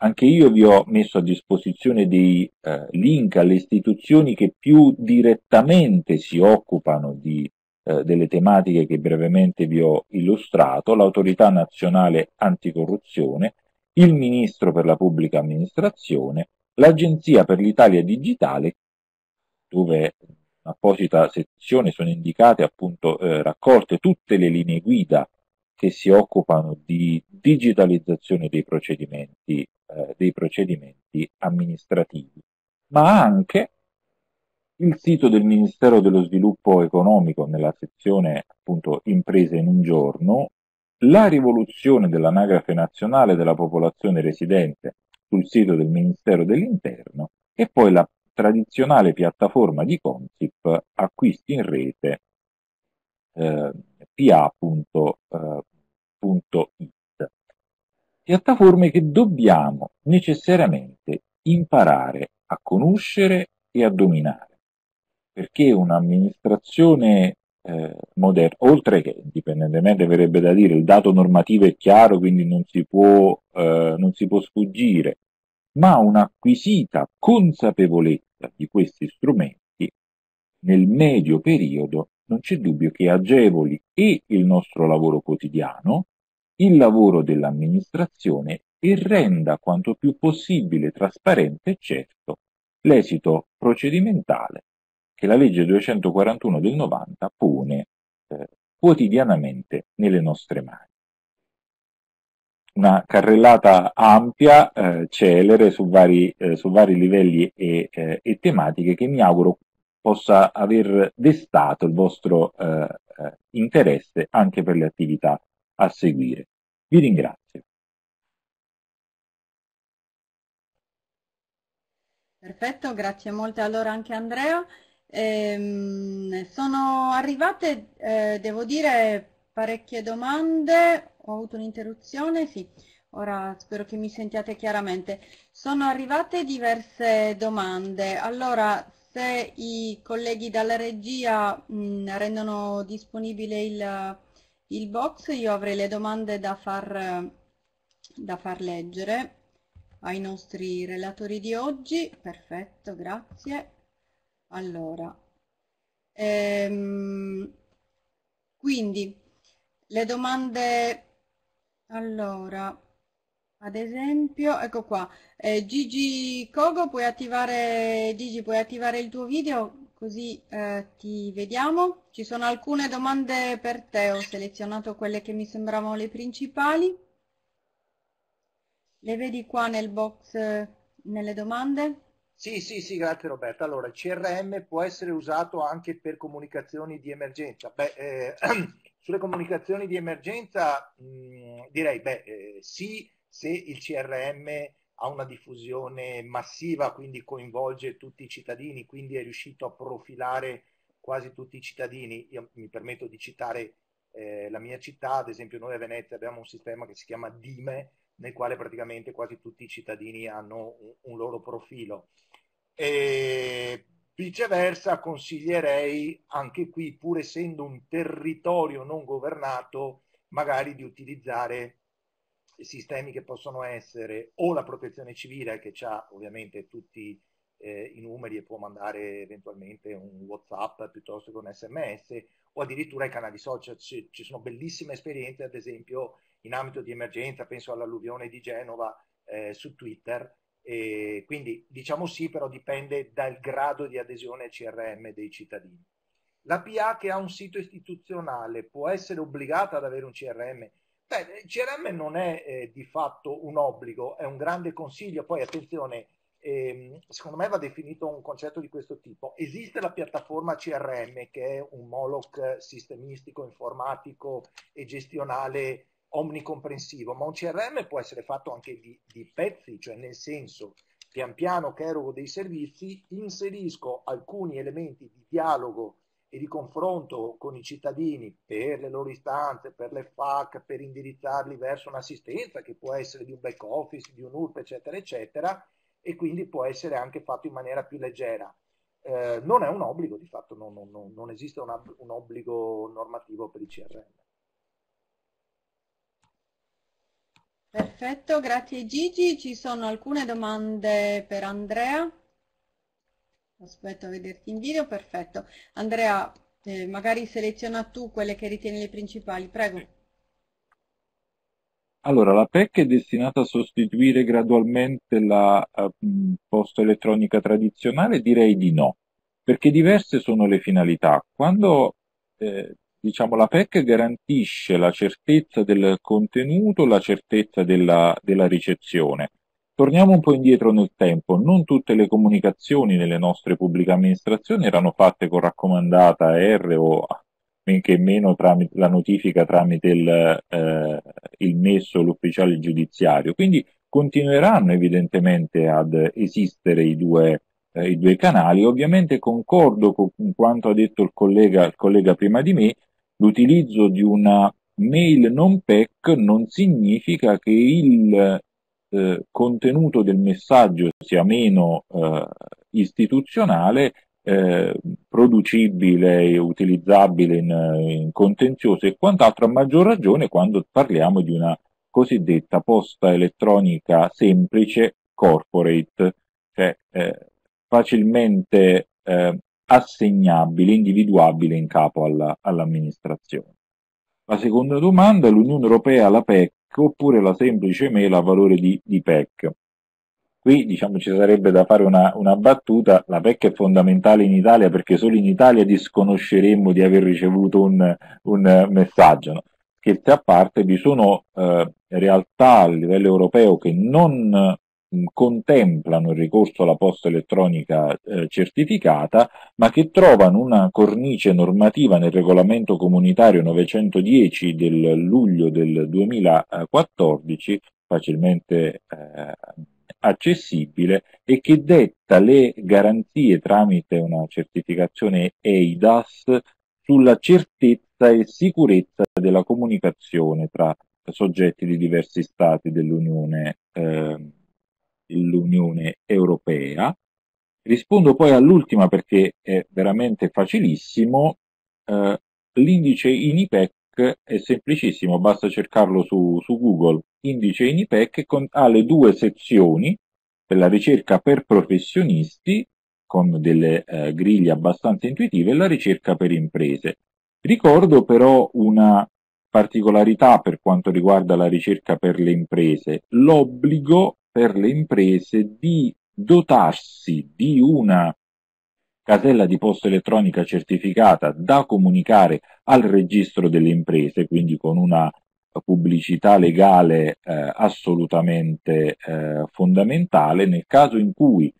Anche io vi ho messo a disposizione dei eh, link alle istituzioni che più direttamente si occupano di, eh, delle tematiche che brevemente vi ho illustrato, l'Autorità Nazionale Anticorruzione, il Ministro per la Pubblica Amministrazione, l'Agenzia per l'Italia Digitale, dove in apposita sezione sono indicate appunto eh, raccolte tutte le linee guida che si occupano di digitalizzazione dei procedimenti, eh, dei procedimenti amministrativi, ma anche il sito del Ministero dello Sviluppo Economico nella sezione appunto imprese in un giorno, la rivoluzione dell'anagrafe nazionale della popolazione residente sul sito del Ministero dell'Interno e poi la tradizionale piattaforma di Consip acquisti in rete eh, pa.it piattaforme che dobbiamo necessariamente imparare a conoscere e a dominare, perché un'amministrazione eh, moderno, oltre che, indipendentemente verrebbe da dire, il dato normativo è chiaro, quindi non si può, eh, non si può sfuggire, ma un'acquisita consapevolezza di questi strumenti nel medio periodo non c'è dubbio che agevoli e il nostro lavoro quotidiano, il lavoro dell'amministrazione e renda quanto più possibile trasparente e certo l'esito procedimentale che la legge 241 del 90 pone eh, quotidianamente nelle nostre mani. Una carrellata ampia, eh, celere, su vari, eh, su vari livelli e, eh, e, tematiche che mi auguro possa aver destato il vostro eh, eh, interesse anche per le attività a seguire. Vi ringrazio. Perfetto, grazie molte allora anche Andrea. Ehm, sono arrivate, eh, devo dire, parecchie domande. Ho avuto un'interruzione? Sì, ora spero che mi sentiate chiaramente. Sono arrivate diverse domande. Allora, se i colleghi dalla regia mh, rendono disponibile il, il, box, io avrei le domande da far, da far leggere ai nostri relatori di oggi. Perfetto, grazie. Allora, ehm, quindi le domande, allora, ad esempio, ecco qua, eh, Gigi Kogo, puoi attivare, Gigi, puoi attivare il tuo video così eh, ti vediamo. Ci sono alcune domande per te, ho selezionato quelle che mi sembravano le principali. Le vedi qua nel box, nelle domande? Sì, sì, sì, grazie Roberto. Allora, il CRM può essere usato anche per comunicazioni di emergenza. Beh, eh, *clears throat* sulle comunicazioni di emergenza mh, mm, direi, beh, eh, sì, se il CRM ha una diffusione massiva, quindi coinvolge tutti i cittadini, quindi è riuscito a profilare quasi tutti i cittadini. Io mi permetto di citare eh, la mia città, ad esempio noi a Venezia abbiamo un sistema che si chiama Dime, nel quale praticamente quasi tutti i cittadini hanno un, un loro profilo. E viceversa consiglierei anche qui, pur essendo un territorio non governato, magari di utilizzare sistemi che possono essere o la protezione civile che ha ovviamente tutti eh, i numeri e può mandare eventualmente un WhatsApp piuttosto che un SMS o addirittura i canali social. Ci, ci sono bellissime esperienze, ad esempio in ambito di emergenza, penso all'alluvione di Genova eh, su Twitter, e quindi diciamo sì, però dipende dal grado di adesione al CRM dei cittadini. La PA che ha un sito istituzionale può essere obbligata ad avere un CRM? Beh, il CRM non è eh, di fatto un obbligo, è un grande consiglio. Poi attenzione, ehm, secondo me va definito un concetto di questo tipo. Esiste la piattaforma CRM che è un Moloch sistemistico, informatico e gestionale omnicomprensivo, ma un CRM può essere fatto anche di, di pezzi, cioè nel senso pian piano che erogo dei servizi, inserisco alcuni elementi di dialogo e di confronto con i cittadini per le loro istanze, per le FAC, per indirizzarli verso un'assistenza che può essere di un back office, di un URP, eccetera, eccetera, e quindi può essere anche fatto in maniera più leggera. Eh, non è un obbligo, di fatto non, non, non esiste una, un obbligo normativo per il CRM. Perfetto, grazie Gigi. Ci sono alcune domande per Andrea. Aspetto a vederti in video, perfetto. Andrea, eh, magari seleziona tu quelle che ritieni le principali, prego. Allora, la PEC è destinata a sostituire gradualmente la uh, posta elettronica tradizionale? Direi di no, perché diverse sono le finalità. Quando eh, diciamo, la PEC garantisce la certezza del contenuto, la certezza della, della ricezione. Torniamo un po' indietro nel tempo, non tutte le comunicazioni nelle nostre pubbliche amministrazioni erano fatte con raccomandata R o men che meno tramite, la notifica tramite il, eh, il messo, l'ufficiale giudiziario. Quindi continueranno evidentemente ad esistere i due, eh, i due canali. Ovviamente concordo con quanto ha detto il collega, il collega prima di me, L'utilizzo di una mail non PEC non significa che il eh, contenuto del messaggio sia meno eh, istituzionale eh, producibile e utilizzabile in, in contenzioso e quant'altro, a maggior ragione quando parliamo di una cosiddetta posta elettronica semplice corporate, cioè eh, facilmente eh, assegnabile, individuabile in capo alla, all'amministrazione. La seconda domanda, l'Unione Europea la PEC oppure la semplice mela a valore di, di PEC? Qui diciamo ci sarebbe da fare una, una, battuta, la PEC è fondamentale in Italia perché solo in Italia disconosceremmo di aver ricevuto un, un messaggio. No? Scherzi a parte, vi sono eh, realtà a livello europeo che non contemplano il ricorso alla posta elettronica eh, certificata, ma che trovano una cornice normativa nel regolamento comunitario 910 del luglio del 2014, facilmente eh, accessibile, e che detta le garanzie tramite una certificazione EIDAS sulla certezza e sicurezza della comunicazione tra soggetti di diversi stati dell'Unione eh, l'Unione Europea. Rispondo poi all'ultima perché è veramente facilissimo. Eh, l'indice INIPEC è semplicissimo, basta cercarlo su, su Google. Indice INIPEC con, ha le due sezioni per la ricerca per professionisti con delle eh, griglie abbastanza intuitive e la ricerca per imprese. Ricordo però una particolarità per quanto riguarda la ricerca per le imprese, l'obbligo per le imprese di dotarsi di una casella di posta elettronica certificata da comunicare al registro delle imprese, quindi con una pubblicità legale eh, assolutamente eh, fondamentale. Nel caso in cui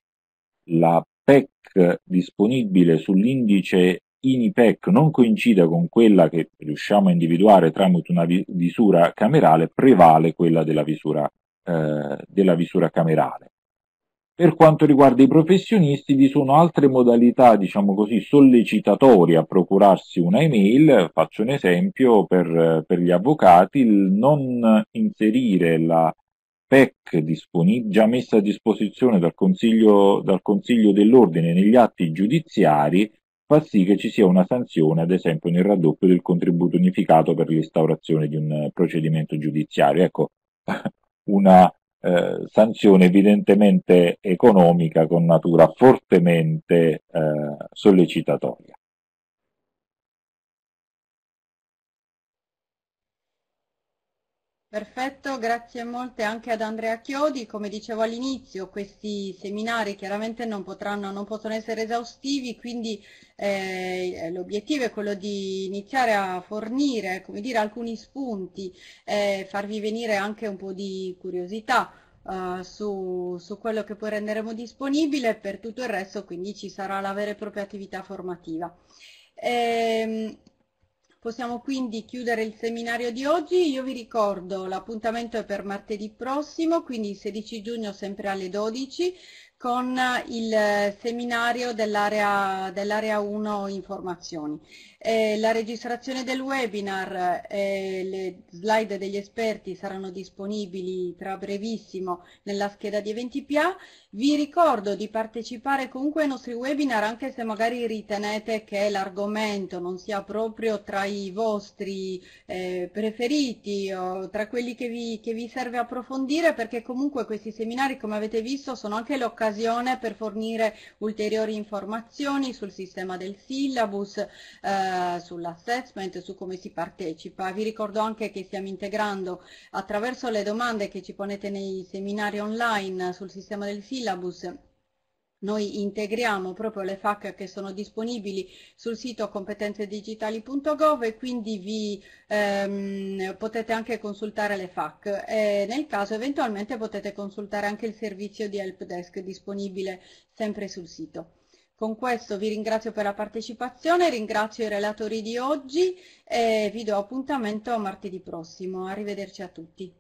la PEC disponibile sull'indice INIPEC non coincida con quella che riusciamo a individuare tramite una visura camerale, prevale quella della visura eh, della visura camerale. Per quanto riguarda i professionisti, vi sono altre modalità, diciamo così, sollecitatorie a procurarsi una email. Faccio un esempio per, per gli avvocati, il non inserire la PEC già messa a disposizione dal Consiglio, dal Consiglio dell'Ordine negli atti giudiziari fa sì che ci sia una sanzione, ad esempio nel raddoppio del contributo unificato per l'instaurazione di un procedimento giudiziario. Ecco, una eh, sanzione evidentemente economica con natura fortemente eh, sollecitatoria. Perfetto, grazie molte anche ad Andrea Chiodi. Come dicevo all'inizio, questi seminari chiaramente non, potranno, non possono essere esaustivi, quindi eh, l'obiettivo è quello di iniziare a fornire dire, alcuni spunti e farvi venire anche un po' di curiosità uh, su, su, quello che poi renderemo disponibile, per tutto il resto quindi ci sarà la vera e propria attività formativa. Ehm, Possiamo quindi chiudere il seminario di oggi. Io vi ricordo l'appuntamento è per martedì prossimo, quindi il 16 giugno sempre alle 12 con il seminario dell'area dell 1 informazioni. Eh, la registrazione del webinar e le slide degli esperti saranno disponibili tra brevissimo nella scheda di eventi PA. Vi ricordo di partecipare comunque ai nostri webinar anche se magari ritenete che l'argomento non sia proprio tra i vostri eh, preferiti o tra quelli che vi, che vi serve approfondire perché comunque questi seminari come avete visto sono anche l'occasione per fornire ulteriori informazioni sul sistema del syllabus, eh, sull'assessment, su come si partecipa. Vi ricordo anche che stiamo integrando attraverso le domande che ci ponete nei seminari online sul sistema del syllabus noi integriamo proprio le FAC che sono disponibili sul sito competenzedigitali.gov e quindi vi ehm, potete anche consultare le FAC e nel caso eventualmente potete consultare anche il servizio di helpdesk disponibile sempre sul sito. Con questo vi ringrazio per la partecipazione, ringrazio i relatori di oggi e vi do appuntamento martedì prossimo. Arrivederci a tutti.